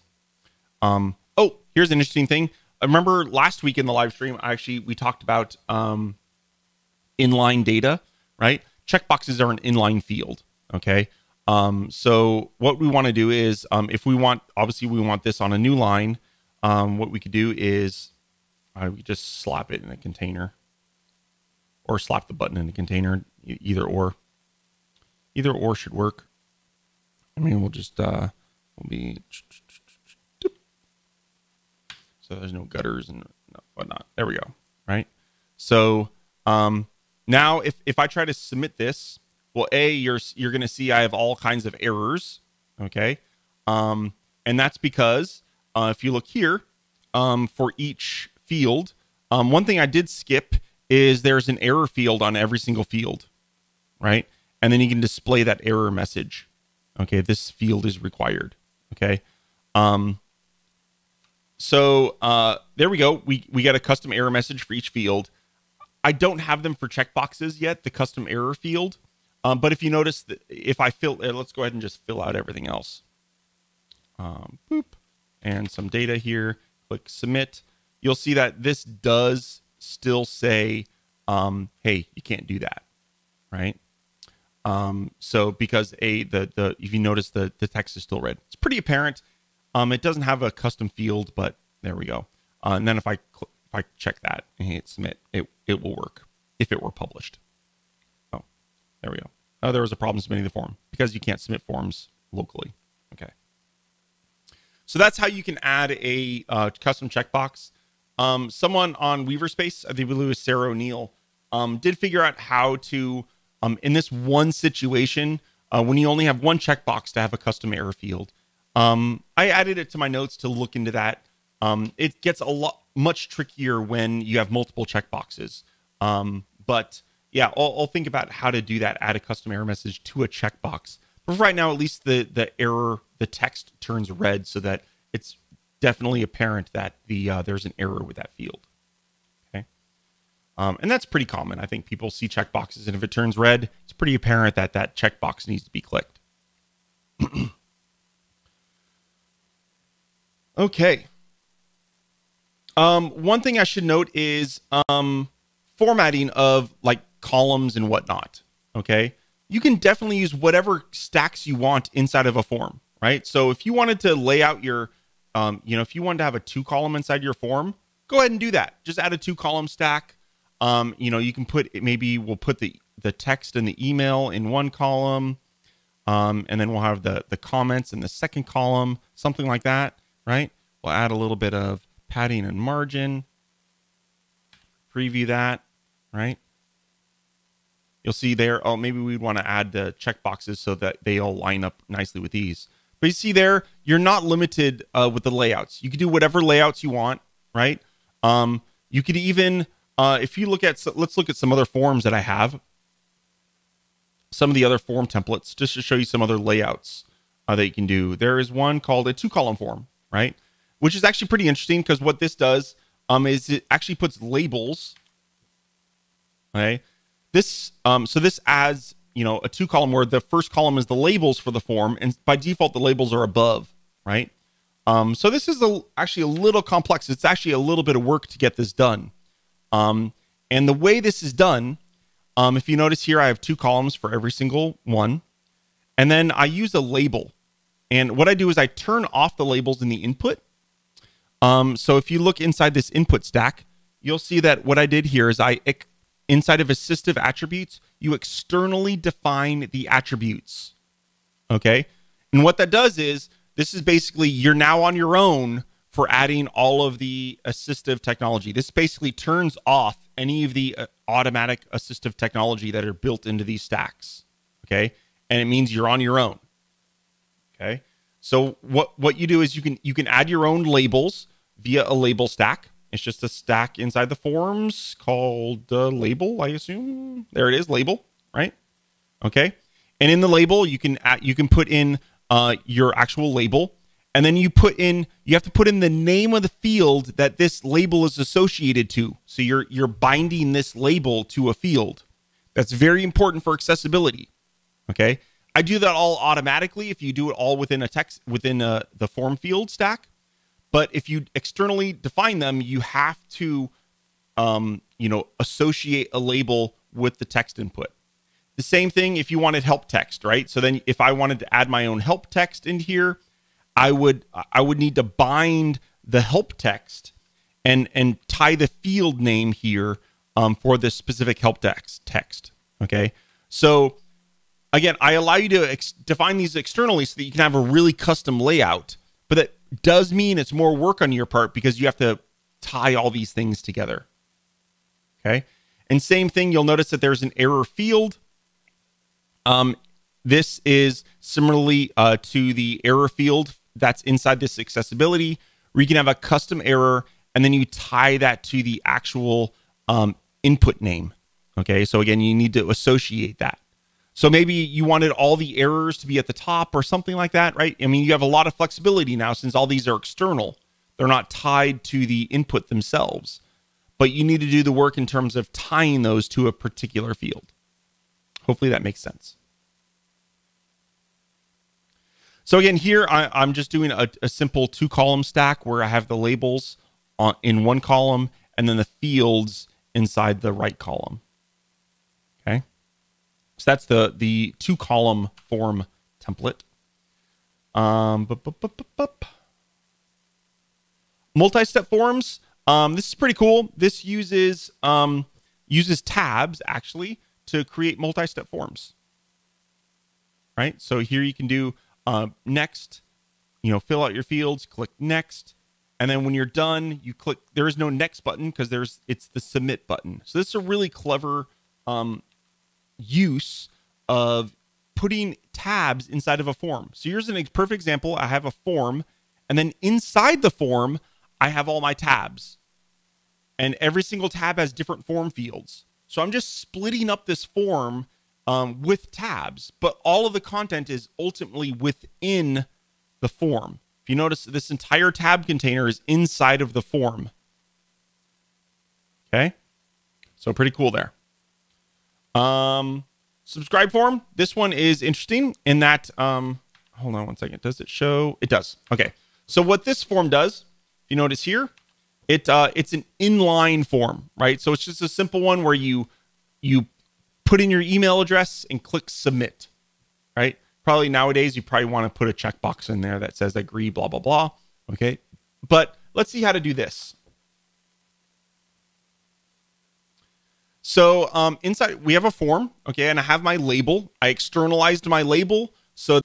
Um, oh, here's an interesting thing. I remember last week in the live stream, I actually, we talked about um, inline data, right? Checkboxes are an inline field. Okay. Um, so what we want to do is, um, if we want, obviously, we want this on a new line. Um, what we could do is, uh, we just slap it in a container, or slap the button in a container. Either or, either or should work. I mean, we'll just uh, we'll be so there's no gutters and whatnot. There we go. Right. So um, now if if I try to submit this, well, a you're you're going to see I have all kinds of errors. Okay. Um, and that's because uh, if you look here um, for each field, um, one thing I did skip is there's an error field on every single field, right? And then you can display that error message. Okay, this field is required. Okay. Um, so uh, there we go. We we got a custom error message for each field. I don't have them for checkboxes yet, the custom error field. Um, but if you notice, that if I fill, uh, let's go ahead and just fill out everything else. Um, boop, and some data here. Click submit. You'll see that this does still say, um, "Hey, you can't do that," right? Um, so because a the the if you notice the the text is still red, it's pretty apparent. Um, it doesn't have a custom field, but there we go. Uh, and then if I if I check that and hit submit, it it will work if it were published. Oh, there we go. Oh, there was a problem submitting the form because you can't submit forms locally. Okay. So that's how you can add a uh, custom checkbox. Um, someone on Weaverspace, I think it was Sarah O'Neill, um, did figure out how to um, in this one situation, uh, when you only have one checkbox to have a custom error field, um, I added it to my notes to look into that. Um, it gets a lot much trickier when you have multiple checkboxes. Um, but yeah, I'll, I'll, think about how to do that. Add a custom error message to a checkbox. But right now, at least the the error, the text turns red, so that it's definitely apparent that the uh, there's an error with that field. Um, and that's pretty common. I think people see checkboxes, and if it turns red, it's pretty apparent that that checkbox needs to be clicked. okay. Um, one thing I should note is um, formatting of like columns and whatnot. Okay. You can definitely use whatever stacks you want inside of a form, right? So if you wanted to lay out your, um, you know, if you wanted to have a two column inside your form, go ahead and do that. Just add a two column stack. Um, you know, you can put maybe we'll put the the text and the email in one column, um, and then we'll have the the comments in the second column, something like that, right? We'll add a little bit of padding and margin. Preview that, right? You'll see there, oh, maybe we'd want to add the checkboxes so that they all line up nicely with these. But you see there, you're not limited uh, with the layouts. You can do whatever layouts you want, right? Um, you could even, uh, if you look at, let's look at some other forms that I have. Some of the other form templates, just to show you some other layouts uh, that you can do. There is one called a two column form, right? Which is actually pretty interesting because what this does um, is it actually puts labels. Okay. This, um, so this adds, you know, a two column where the first column is the labels for the form. And by default, the labels are above, right? Um, so this is a, actually a little complex. It's actually a little bit of work to get this done. Um, and the way this is done, um, if you notice here, I have two columns for every single one. And then I use a label. And what I do is I turn off the labels in the input. Um, so if you look inside this input stack, you'll see that what I did here is I, inside of assistive attributes, you externally define the attributes. Okay. And what that does is this is basically you're now on your own for adding all of the assistive technology. This basically turns off any of the uh, automatic assistive technology that are built into these stacks. Okay. And it means you're on your own. Okay. So what what you do is you can you can add your own labels via a label stack. It's just a stack inside the forms called uh, label, I assume. There it is, label, right? Okay. And in the label, you can add, you can put in uh, your actual label. And then you put in, you have to put in the name of the field that this label is associated to. So you're you're binding this label to a field. That's very important for accessibility. Okay. I do that all automatically if you do it all within a text within a, uh, the form field stack. But if you externally define them, you have to, um, you know, associate a label with the text input. The same thing if you wanted help text, right? So then if I wanted to add my own help text in here, I would I would need to bind the help text and and tie the field name here um, for this specific help text text. Okay, so again, I allow you to ex- define these externally so that you can have a really custom layout, but that does mean it's more work on your part because you have to tie all these things together. Okay, and same thing, you'll notice that there's an error field um, this is similarly uh, to the error field that's inside this accessibility, where you can have a custom error and then you tie that to the actual um, input name. Okay, so again, you need to associate that. So maybe you wanted all the errors to be at the top or something like that, right? I mean, you have a lot of flexibility now since all these are external. They're not tied to the input themselves, but you need to do the work in terms of tying those to a particular field. Hopefully that makes sense. So again, here I, am just doing a, a, simple two column stack where I have the labels on, in one column and then the fields inside the right column. Okay. So that's the, the two column form template. Um, multi-step forms. Um, this is pretty cool. This uses um, uses tabs actually to create multi-step forms. Right. So here you can do uh, next, you know, fill out your fields, click next. And then when you're done, you click, there is no next button because there's, it's the submit button. So this is a really clever um, use of putting tabs inside of a form. So here's a perfect example. I have a form, and then inside the form, I have all my tabs. And every single tab has different form fields. So I'm just splitting up this form um, with tabs, but all of the content is ultimately within the form. If you notice, this entire tab container is inside of the form. Okay, so pretty cool there. Um, subscribe form. This one is interesting in that. Um, hold on one second. Does it show? It does. Okay. So what this form does, if you notice here, it uh, it's an inline form, right? So it's just a simple one where you you put in your email address and click submit, right? Probably nowadays, you probably want to put a checkbox in there that says agree, blah, blah, blah. Okay. But let's see how to do this. So um, inside, we have a form. Okay. And I have my label. I externalized my label. So,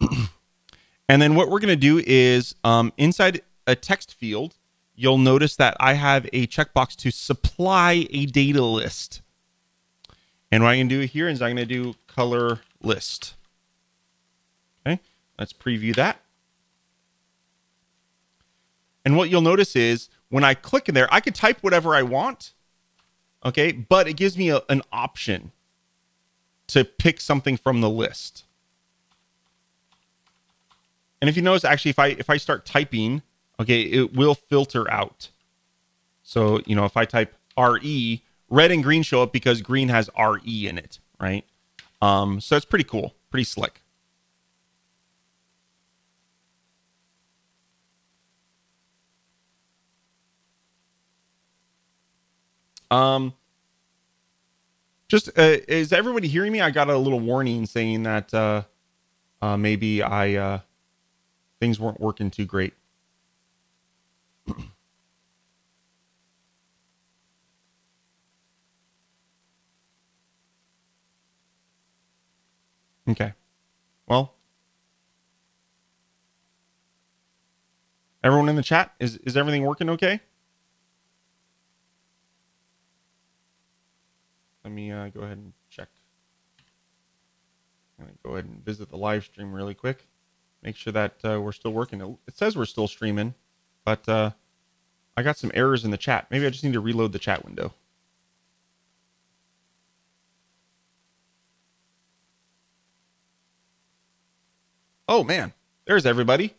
and then what we're going to do is um, inside a text field, you'll notice that I have a checkbox to supply a data list. And what I'm going to do here is I'm going to do color list. Okay, let's preview that. And what you'll notice is when I click in there, I could type whatever I want. Okay, but it gives me a, an option to pick something from the list. And if you notice, actually, if I if I start typing, okay, it will filter out. So, you know, if I type RE, red and green show up because green has RE in it, right? Um, so it's pretty cool, pretty slick. Um, just uh, is everybody hearing me? I got a little warning saying that uh, uh, maybe I uh, things weren't working too great. okay. Well, everyone in the chat is is everything working okay? Let me uh, go ahead and check. I'm go ahead and visit the live stream really quick. Make sure that uh, we're still working. It says we're still streaming, but uh, I got some errors in the chat. Maybe I just need to reload the chat window. Oh man, there's everybody.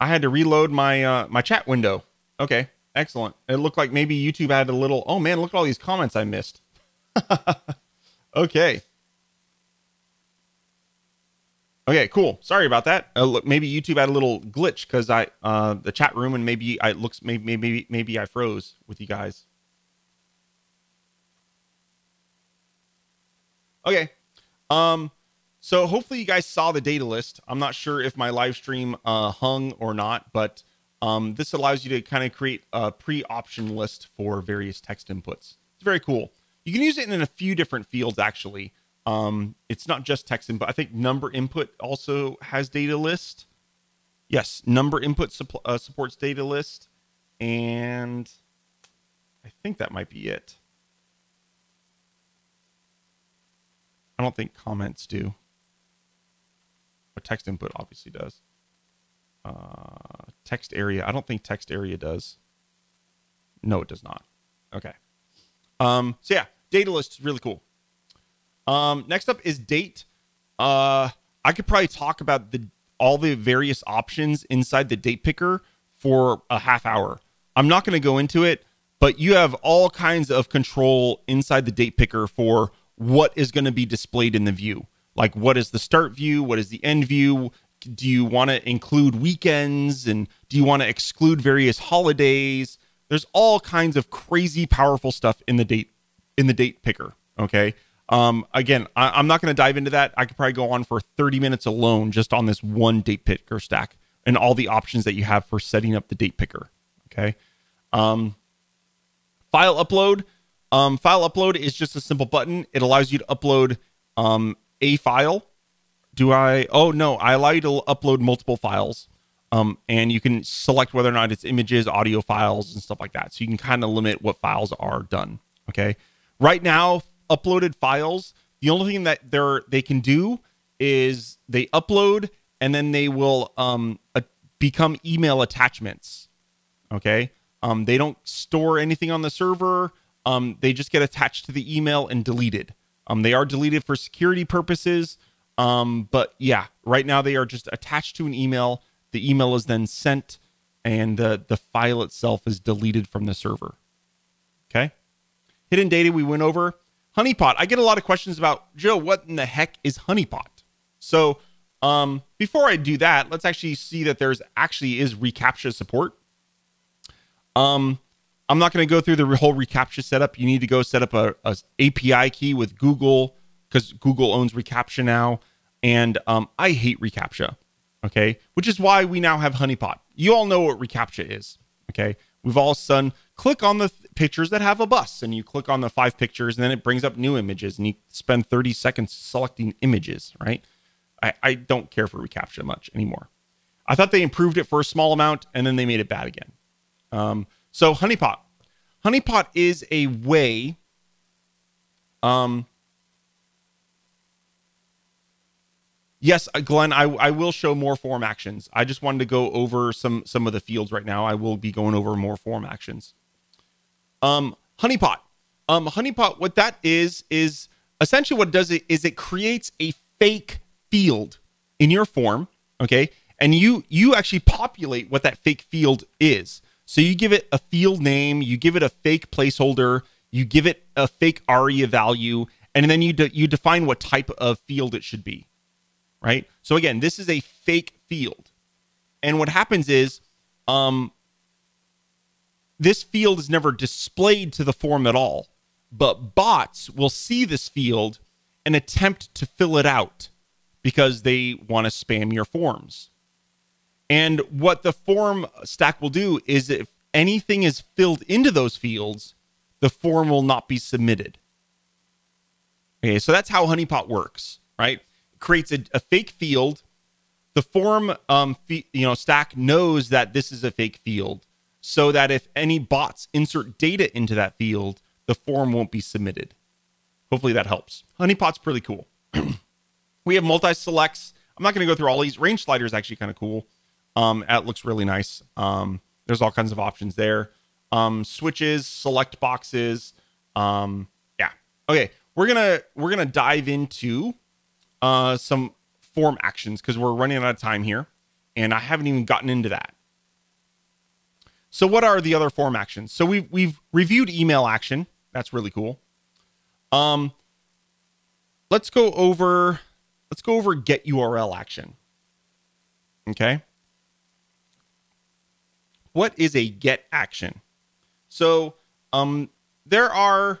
I had to reload my uh, my chat window. Okay. Excellent. It looked like maybe YouTube had a little. Oh man, look at all these comments I missed. okay. Okay, cool. Sorry about that. Uh, look, maybe YouTube had a little glitch because I uh, the chat room and maybe I looks maybe maybe maybe I froze with you guys. Okay. Um. So hopefully you guys saw the data list. I'm not sure if my live stream uh, hung or not, but um, this allows you to kind of create a pre-option list for various text inputs. It's very cool. You can use it in a few different fields actually. Um, it's not just text input. I think number input also has data list. Yes, number input uh, supports data list, and I think that might be it. I don't think comments do, but text input obviously does. Uh, text area. I don't think text area does. No, it does not. Okay. Um, so yeah, data list is really cool. Um, next up is date. Uh, I could probably talk about the all the various options inside the date picker for a half hour. I'm not going to go into it, but you have all kinds of control inside the date picker for what is going to be displayed in the view. Like what is the start view, what is the end view, do you want to include weekends? And do you want to exclude various holidays? There's all kinds of crazy powerful stuff in the date in the date picker okay? Um, again I, am not going to dive into that. I could probably go on for 30 minutes alone just on this one date picker stack and all the options that you have for setting up the date picker okay? Um, file upload um, file upload is just a simple button it allows you to upload um, a file do I? Oh no, I allow you to upload multiple files. Um, and you can select whether or not it's images, audio files, and stuff like that. So you can kind of limit what files are done. Okay. Right now, uploaded files, the only thing that they're they can do is they upload and then they will um, uh, become email attachments. Okay. Um, they don't store anything on the server. Um, they just get attached to the email and deleted. Um, they are deleted for security purposes. Um, but yeah, right now they are just attached to an email. The email is then sent, and the the file itself is deleted from the server. Okay. Hidden data we went over. Honeypot. I get a lot of questions about Joe. What in the heck is Honeypot? So um, before I do that, let's actually see that there's actually is reCAPTCHA support. Um, I'm not going to go through the whole reCAPTCHA setup. You need to go set up a, a API key with Google because Google owns reCAPTCHA now, and um, I hate reCAPTCHA. Okay, which is why we now have Honeypot. You all know what reCAPTCHA is. Okay, we've all done click on the th- pictures that have a bus, and you click on the five pictures, and then it brings up new images, and you spend 30 seconds selecting images. Right? I, I don't care for reCAPTCHA much anymore. I thought they improved it for a small amount, and then they made it bad again. Um, so Honeypot, Honeypot is a way. Um, yes, uh, Glenn, I, I will show more form actions. I just wanted to go over some some of the fields right now. I will be going over more form actions. Um, Honeypot, um, Honeypot, what that is is essentially what it does it is it creates a fake field in your form, okay, and you you actually populate what that fake field is. So you give it a field name, you give it a fake placeholder, you give it a fake ARIA value, and then you de- you define what type of field it should be. Right? So again, this is a fake field. And what happens is um this field is never displayed to the form at all, but bots will see this field and attempt to fill it out because they want to spam your forms. And what the form stack will do is if anything is filled into those fields, the form will not be submitted. Okay, so that's how Honeypot works, right? It creates a, a, fake field. The form, um, you know, stack knows that this is a fake field, so that if any bots insert data into that field, the form won't be submitted. Hopefully that helps. Honeypot's pretty cool. we have multi selects. I'm not going to go through all these. Range slider is actually kind of cool. Um, it looks really nice. Um, there's all kinds of options there. Um, switches, select boxes. Um, yeah. Okay, we're gonna we're gonna dive into uh, some form actions because we're running out of time here, and I haven't even gotten into that. So, what are the other form actions? So we've we've reviewed email action. That's really cool. Um, let's go over let's go over get URL action. Okay what is a get action? So, um, there are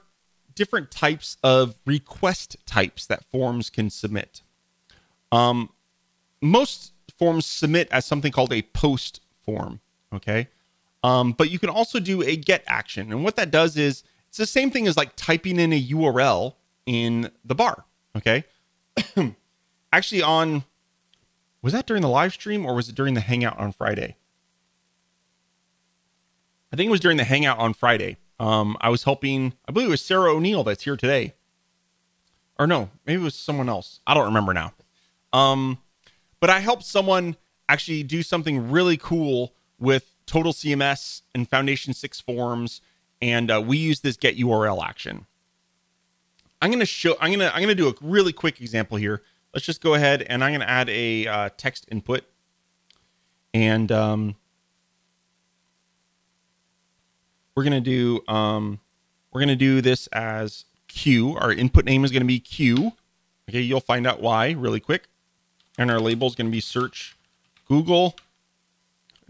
different types of request types that forms can submit. Um, most forms submit as something called a post form. Okay. Um, but you can also do a get action. And what that does is it's the same thing as like typing in a URL in the bar. Okay. Actually, on was that during the live stream or was it during the hangout on Friday? I think it was during the hangout on Friday. Um, I was helping, I believe it was Sarah O'Neill that's here today. Or no, maybe it was someone else. I don't remember now. Um, but I helped someone actually do something really cool with Total CMS and Foundation 6 forms. And uh, we use this get URL action. I'm going to show, I'm going to, I'm to do a really quick example here. Let's just go ahead and I'm going to add a uh, text input. And um, we're going to do um, we're going to do this as Q. Our input name is going to be Q. Okay, you'll find out why really quick. And our label is going to be search Google.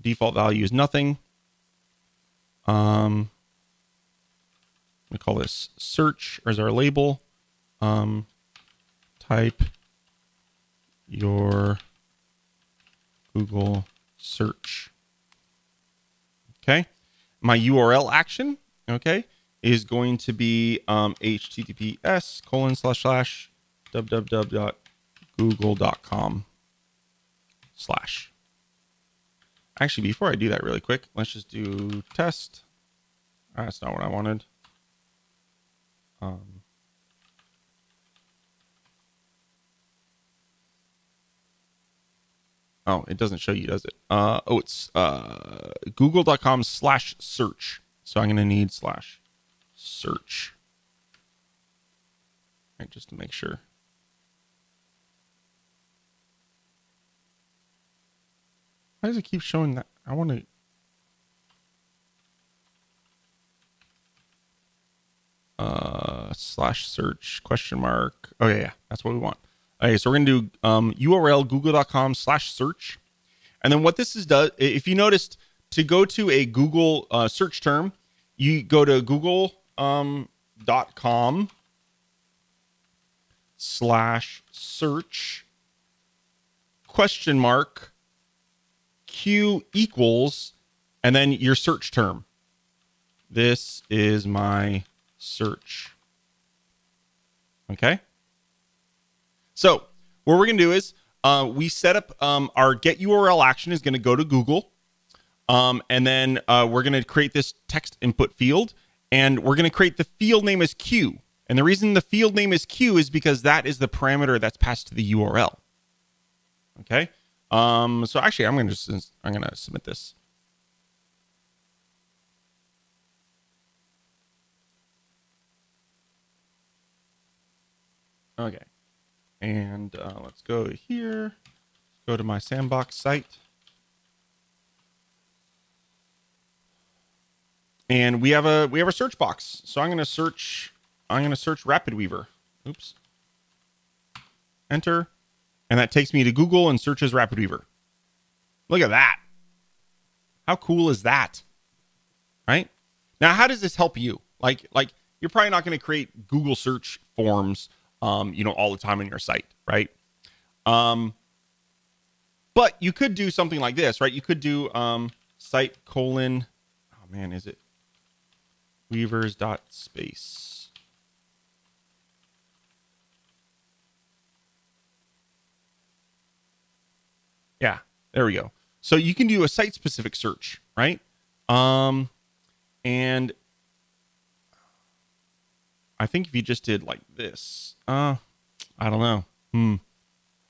Default value is nothing. Um, we call this search as our label. Um, type your Google search. Okay my URL action, okay, is going to be um, https colon slash slash www.google.com slash. Actually, before I do that really quick, let's just do test. That's not what I wanted. Um, Oh, it doesn't show you, does it? Uh, oh, it's uh, google.com slash search. So I'm going to need slash search. Right, just to make sure. Why does it keep showing that? I want to. Uh, slash search question mark. Oh yeah, yeah, that's what we want. Okay, so we're gonna do um, URL google.com slash search. And then what this is does, if you noticed, to go to a Google uh, search term, you go to google.com um, slash search question mark q equals and then your search term. This is my search. Okay. So what we're gonna do is uh, we set up um, our get URL action is gonna go to Google, um, and then uh, we're gonna create this text input field, and we're gonna create the field name as Q. And the reason the field name is Q is because that is the parameter that's passed to the URL. Okay. Um, so actually, I'm gonna just I'm gonna submit this. Okay. And uh, let's go here. Go to my sandbox site. And we have a we have a search box. So I'm going to search I'm going to search RapidWeaver. Oops. Enter. And that takes me to Google and searches RapidWeaver. Look at that. How cool is that? Right? Now how does this help you? Like like you're probably not going to create Google search forms um, you know, all the time on your site, right? Um, but you could do something like this, right? You could do um, site colon, oh man, is it weavers dot space? Yeah, there we go. So you can do a site specific search, right? Um, and I think if you just did like this, uh, I don't know. Hmm.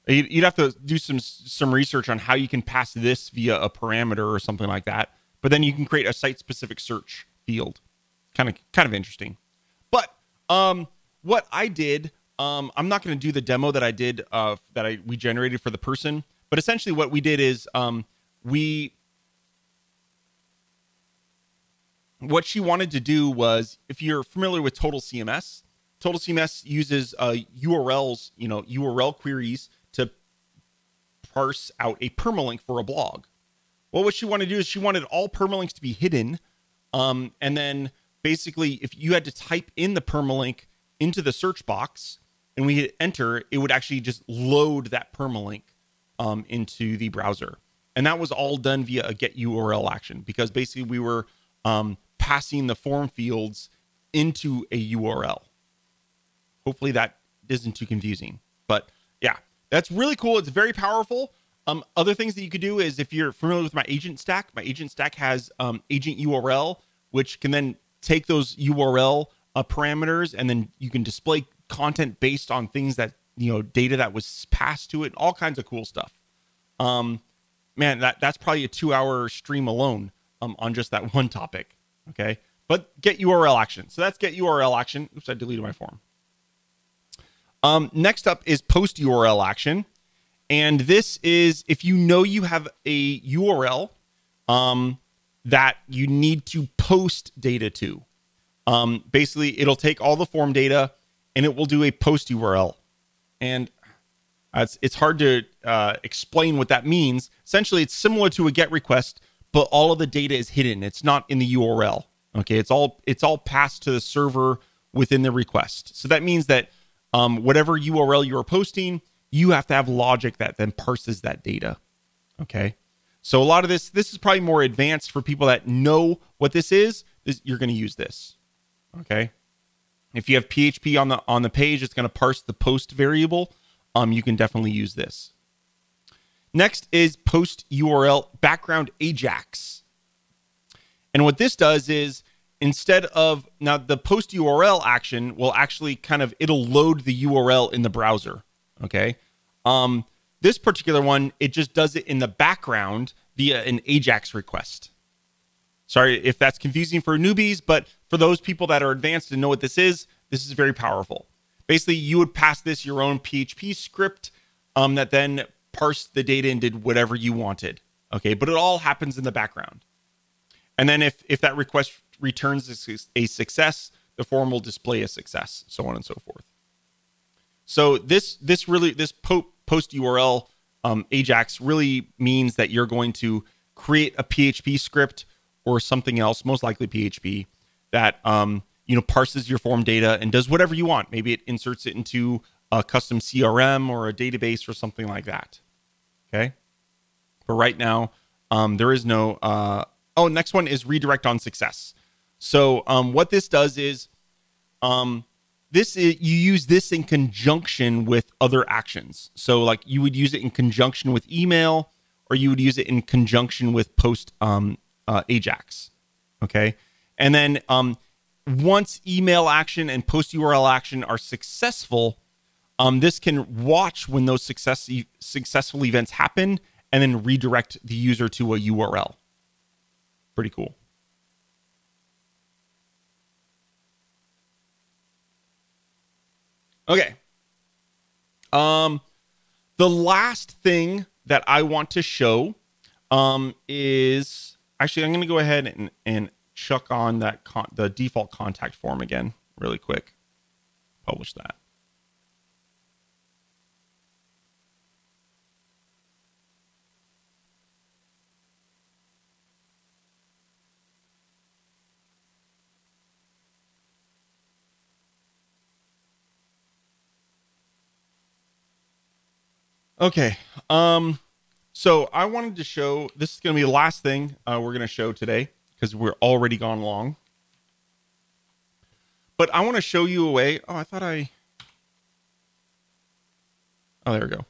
You'd have to do some some research on how you can pass this via a parameter or something like that. But then you can create a site specific search field. Kind of kind of interesting. But um, what I did, um, I'm not going to do the demo that I did uh, that I we generated for the person. But essentially, what we did is um, we what she wanted to do was if you're familiar with total cms total cms uses uh, urls you know url queries to parse out a permalink for a blog. Well what she wanted to do is she wanted all permalinks to be hidden um, and then basically if you had to type in the permalink into the search box and we hit enter it would actually just load that permalink um, into the browser. And that was all done via a get url action because basically we were um, passing the form fields into a URL. Hopefully that isn't too confusing. But yeah, that's really cool. It's very powerful. Um, other things that you could do is if you're familiar with my agent stack, my agent stack has um, agent URL, which can then take those URL uh, parameters and then you can display content based on things that you know data that was passed to it, all kinds of cool stuff. Um, man, that that's probably a two hour stream alone um, on just that one topic. Okay. But get URL action. So that's get URL action. Oops, I deleted my form. Um, next up is post URL action. And this is if you know you have a URL um, that you need to post data to. Um, basically, it'll take all the form data and it will do a post URL. And it's, it's hard to uh, explain what that means. Essentially, it's similar to a GET request, but all of the data is hidden. It's not in the URL. Okay, it's all it's all passed to the server within the request. So that means that um, whatever URL you are posting, you have to have logic that then parses that data. Okay, so a lot of this this is probably more advanced for people that know what this is. You're going to use this. Okay, if you have PHP on the on the page, it's going to parse the post variable. Um, you can definitely use this. Next is post URL background Ajax. And what this does is instead of now the post URL action will actually kind of it'll load the URL in the browser. Okay. Um, this particular one, it just does it in the background via an Ajax request. Sorry if that's confusing for newbies, but for those people that are advanced and know what this is, this is very powerful. Basically, you would pass this your own PHP script um, that then parsed the data and did whatever you wanted. Okay, but it all happens in the background. And then if if that request returns a success, the form will display a success, so on and so forth. So this this really this po- post URL um, Ajax really means that you're going to create a PHP script or something else, most likely PHP, that um, you know parses your form data and does whatever you want. Maybe it inserts it into a custom CRM or a database or something like that. Okay. But right now, um, there is no. Uh, oh, next one is redirect on success. So um, what this does is, um, this is you use this in conjunction with other actions. So like you would use it in conjunction with email, or you would use it in conjunction with post um, uh, Ajax. Okay, and then um, once email action and post URL action are successful, um, this can watch when those success successful events happen and then redirect the user to a URL. Pretty cool. Okay. Um, the last thing that I want to show um, is actually I'm going to go ahead and, and chuck on that the default contact form again really quick. Publish that. Okay. Um, so I wanted to show this is going to be the last thing uh, we're going to show today because we're already gone long. But I want to show you a way. Oh, I thought I. Oh, there we go.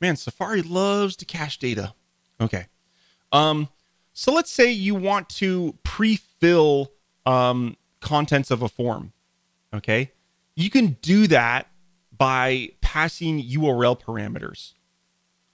Man, Safari loves to cache data. Okay. Um, so let's say you want to pre-fill um, contents of a form. Okay. You can do that by passing URL parameters.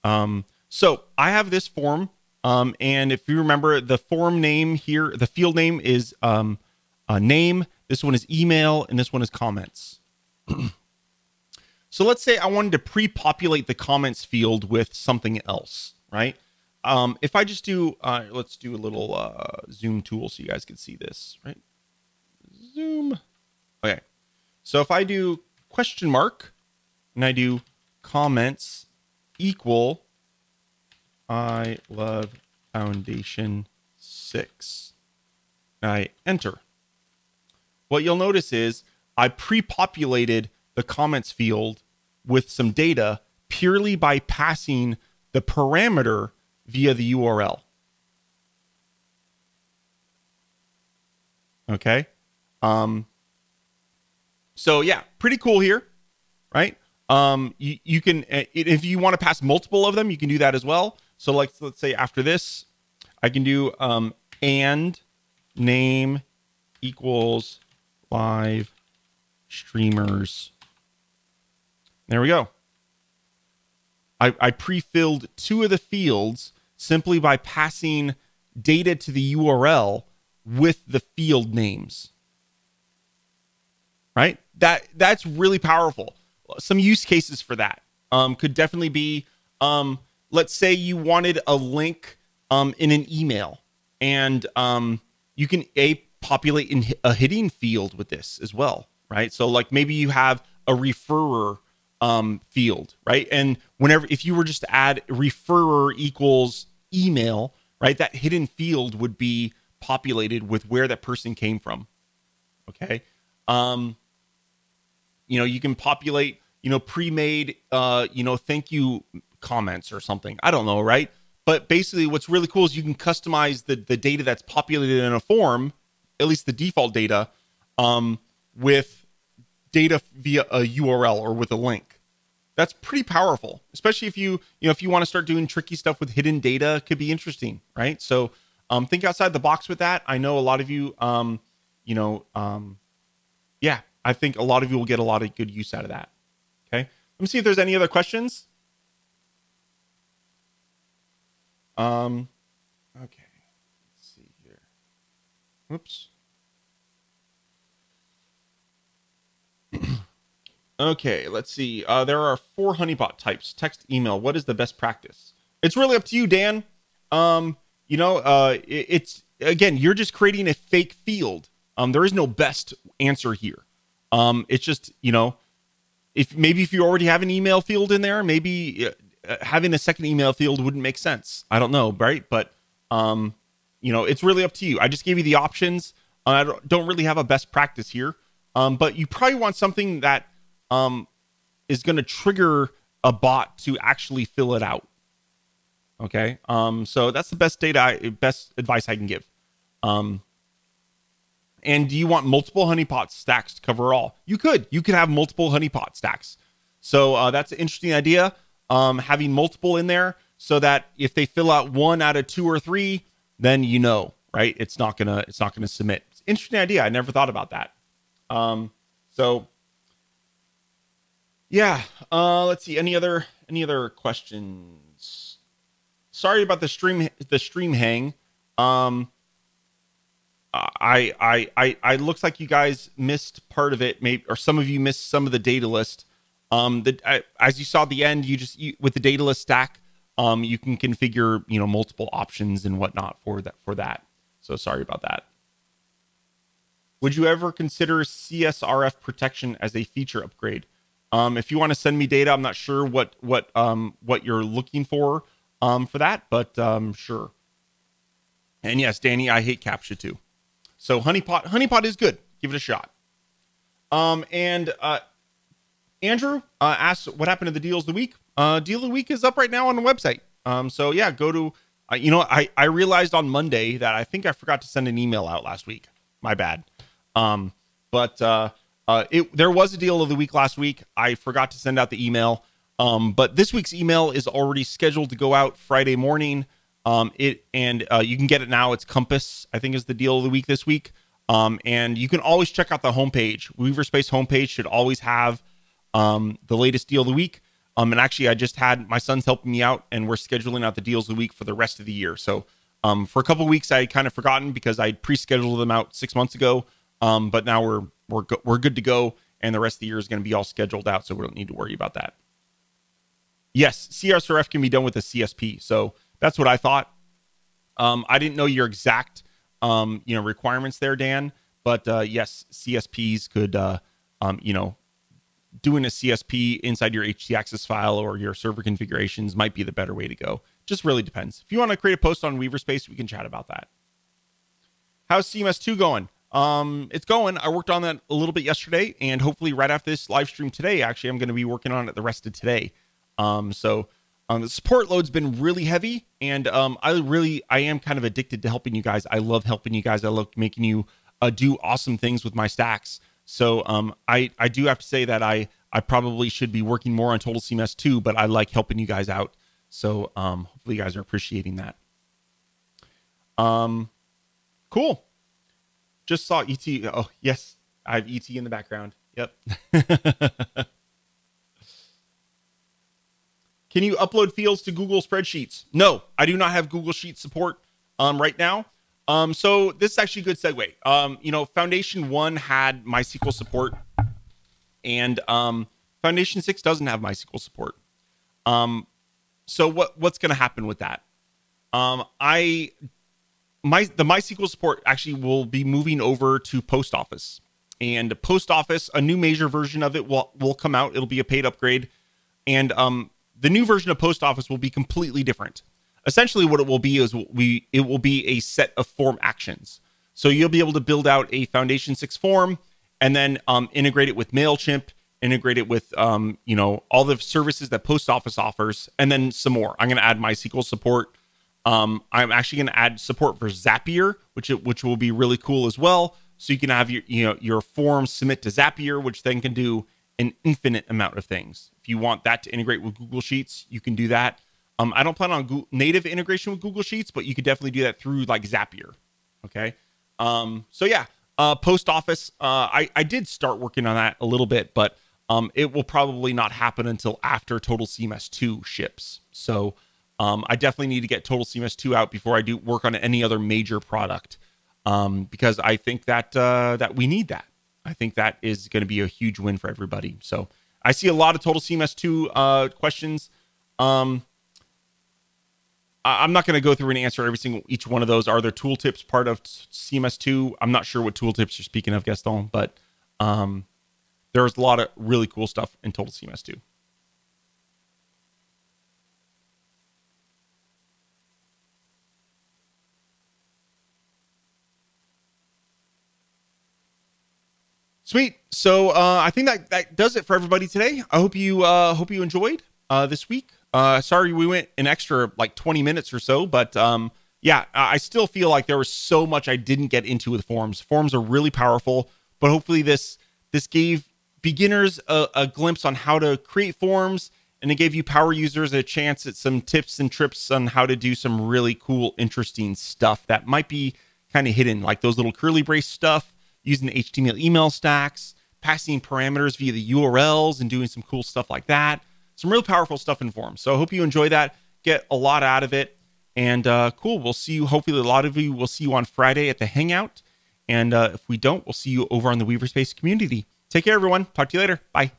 Um, so I have this form, um, and if you remember, the form name here, the field name is um, a name. This one is email, and this one is comments. so let's say I wanted to pre-populate the comments field with something else, right? Um, if I just do, uh, let's do a little uh, zoom tool so you guys can see this, right? Zoom. Okay. So if I do question mark and I do comments equal I love foundation 6. I enter. What you'll notice is I pre-populated the comments field with some data purely by passing the parameter via the URL. Okay. Um, so yeah, pretty cool here, right? Um, you, you can, uh, if you want to pass multiple of them, you can do that as well. So like, let's say after this, I can do um, and name equals live streamers. There we go. I, I pre-filled two of the fields simply by passing data to the URL with the field names. Right? That that's really powerful some use cases for that um, could definitely be um, let's say you wanted a link um, in an email and um, you can a populate in a hidden field with this as well right? So like maybe you have a referrer um, field right? And whenever if you were just to add referrer equals email right that hidden field would be populated with where that person came from okay? Um you know you can populate you know, pre-made, uh, you know, thank you comments or something. I don't know, right? But basically, what's really cool is you can customize the the data that's populated in a form, at least the default data, um, with data via a URL or with a link. That's pretty powerful, especially if you you know if you want to start doing tricky stuff with hidden data, could be interesting, right? So um, think outside the box with that. I know a lot of you, um, you know, um, yeah, I think a lot of you will get a lot of good use out of that. Okay. Let me see if there's any other questions. Um, okay. Let's see here. Whoops. okay, let's see. Uh, there are four honeypot types: text, email. What is the best practice? It's really up to you, Dan. Um, you know, uh, it, it's again, you're just creating a fake field. Um, there is no best answer here. Um, it's just you know, if maybe if you already have an email field in there, maybe uh, having a second email field wouldn't make sense. I don't know, right? But um, you know, it's really up to you. I just gave you the options. I don't, don't really have a best practice here, um, but you probably want something that um, is going to trigger a bot to actually fill it out. Okay. Um, so that's the best data, I, best advice I can give. Um, and do you want multiple honeypot stacks to cover all? You could. You could have multiple honeypot stacks. So uh, that's an interesting idea. Um, having multiple in there so that if they fill out one out of two or three, then you know, right? It's not gonna it's not gonna submit. It's interesting idea. I never thought about that. Um, so yeah. Uh, let's see. Any other any other questions? Sorry about the stream the stream hang. Um, I I I I looks like you guys missed part of it, maybe or some of you missed some of the data list. Um, the I, as you saw at the end, you just you, with the data list stack, um, you can configure you know multiple options and whatnot for that for that. So sorry about that. Would you ever consider CSRF protection as a feature upgrade? Um, if you want to send me data, I'm not sure what what um, what you're looking for um, for that, but um, sure. And yes, Danny, I hate CAPTCHA too. So honeypot, honeypot is good. Give it a shot. Um, and uh, Andrew uh, asked what happened to the deals of the week. Uh, deal of the week is up right now on the website. Um, so yeah, go to. Uh, you know, I I realized on Monday that I think I forgot to send an email out last week. My bad. Um, but uh, uh, it there was a deal of the week last week. I forgot to send out the email. Um, but this week's email is already scheduled to go out Friday morning. Um, it and uh, you can get it now. It's Compass, I think, is the deal of the week this week. Um, and you can always check out the homepage. Weaver Space homepage should always have um, the latest deal of the week. Um, and actually, I just had my son's helping me out, and we're scheduling out the deals of the week for the rest of the year. So um, for a couple weeks, I had kind of forgotten because I pre-scheduled them out six months ago. Um, but now we're we're go- we're good to go, and the rest of the year is going to be all scheduled out, so we don't need to worry about that. Yes, CSRF can be done with a CSP. So that's what I thought. Um, I didn't know your exact, um, you know, requirements there, Dan. But uh, yes, CSPs could, uh, um, you know, doing a CSP inside your htaccess file or your server configurations might be the better way to go. Just really depends. If you want to create a post on Weaver Space, we can chat about that. How's CMS2 going? Um, it's going. I worked on that a little bit yesterday, and hopefully, right after this live stream today, actually, I'm going to be working on it the rest of today. Um, so um, the support load's been really heavy, and um, I really I am kind of addicted to helping you guys. I love helping you guys. I love making you uh, do awesome things with my stacks. So um, I I do have to say that I I probably should be working more on Total CMS too, but I like helping you guys out. So um, hopefully you guys are appreciating that. Um, cool. Just saw ET. Oh yes, I have ET in the background. Yep. Can you upload fields to Google Spreadsheets? No, I do not have Google Sheet support um, right now. Um, so this is actually a good segue. Um, you know, Foundation One had MySQL support, and um, Foundation Six doesn't have MySQL support. Um, so what what's going to happen with that? Um, I my the MySQL support actually will be moving over to Post Office, and Post Office, a new major version of it will will come out. It'll be a paid upgrade, and um, the new version of Post Office will be completely different. Essentially, what it will be is we it will be a set of form actions. So you'll be able to build out a Foundation Six form and then um, integrate it with Mailchimp, integrate it with um, you know all the services that Post Office offers, and then some more. I'm going to add MySQL support. Um, I'm actually going to add support for Zapier, which it, which will be really cool as well. So you can have your you know your forms submit to Zapier, which then can do an infinite amount of things. If you want that to integrate with Google Sheets, you can do that. Um, I don't plan on Google, native integration with Google Sheets, but you could definitely do that through like Zapier. Okay. Um, so yeah, uh, post office. Uh, I I did start working on that a little bit, but um, it will probably not happen until after Total CMS two ships. So um, I definitely need to get Total CMS two out before I do work on any other major product, um, because I think that uh, that we need that. I think that is going to be a huge win for everybody. So I see a lot of total CMS2 uh, questions. Um, I- am not going to go through and answer every single each one of those. Are there tooltips part of CMS2? I'm not sure what tooltips you're speaking of, Gaston, but um, there's a lot of really cool stuff in total CMS2. Sweet. So uh, I think that that does it for everybody today. I hope you uh, hope you enjoyed uh, this week. Uh, sorry we went an extra like 20 minutes or so, but um, yeah, I still feel like there was so much I didn't get into with forms. Forms are really powerful, but hopefully this this gave beginners a, a glimpse on how to create forms, and it gave you power users a chance at some tips and trips on how to do some really cool, interesting stuff that might be kind of hidden, like those little curly brace stuff using the HTML email stacks, passing parameters via the URLs, and doing some cool stuff like that. Some real powerful stuff in forms. So I hope you enjoy that. Get a lot out of it. And uh, cool. We'll see you. Hopefully, a lot of you will see you on Friday at the Hangout. And uh, if we don't, we'll see you over on the Weaverspace community. Take care, everyone. Talk to you later. Bye.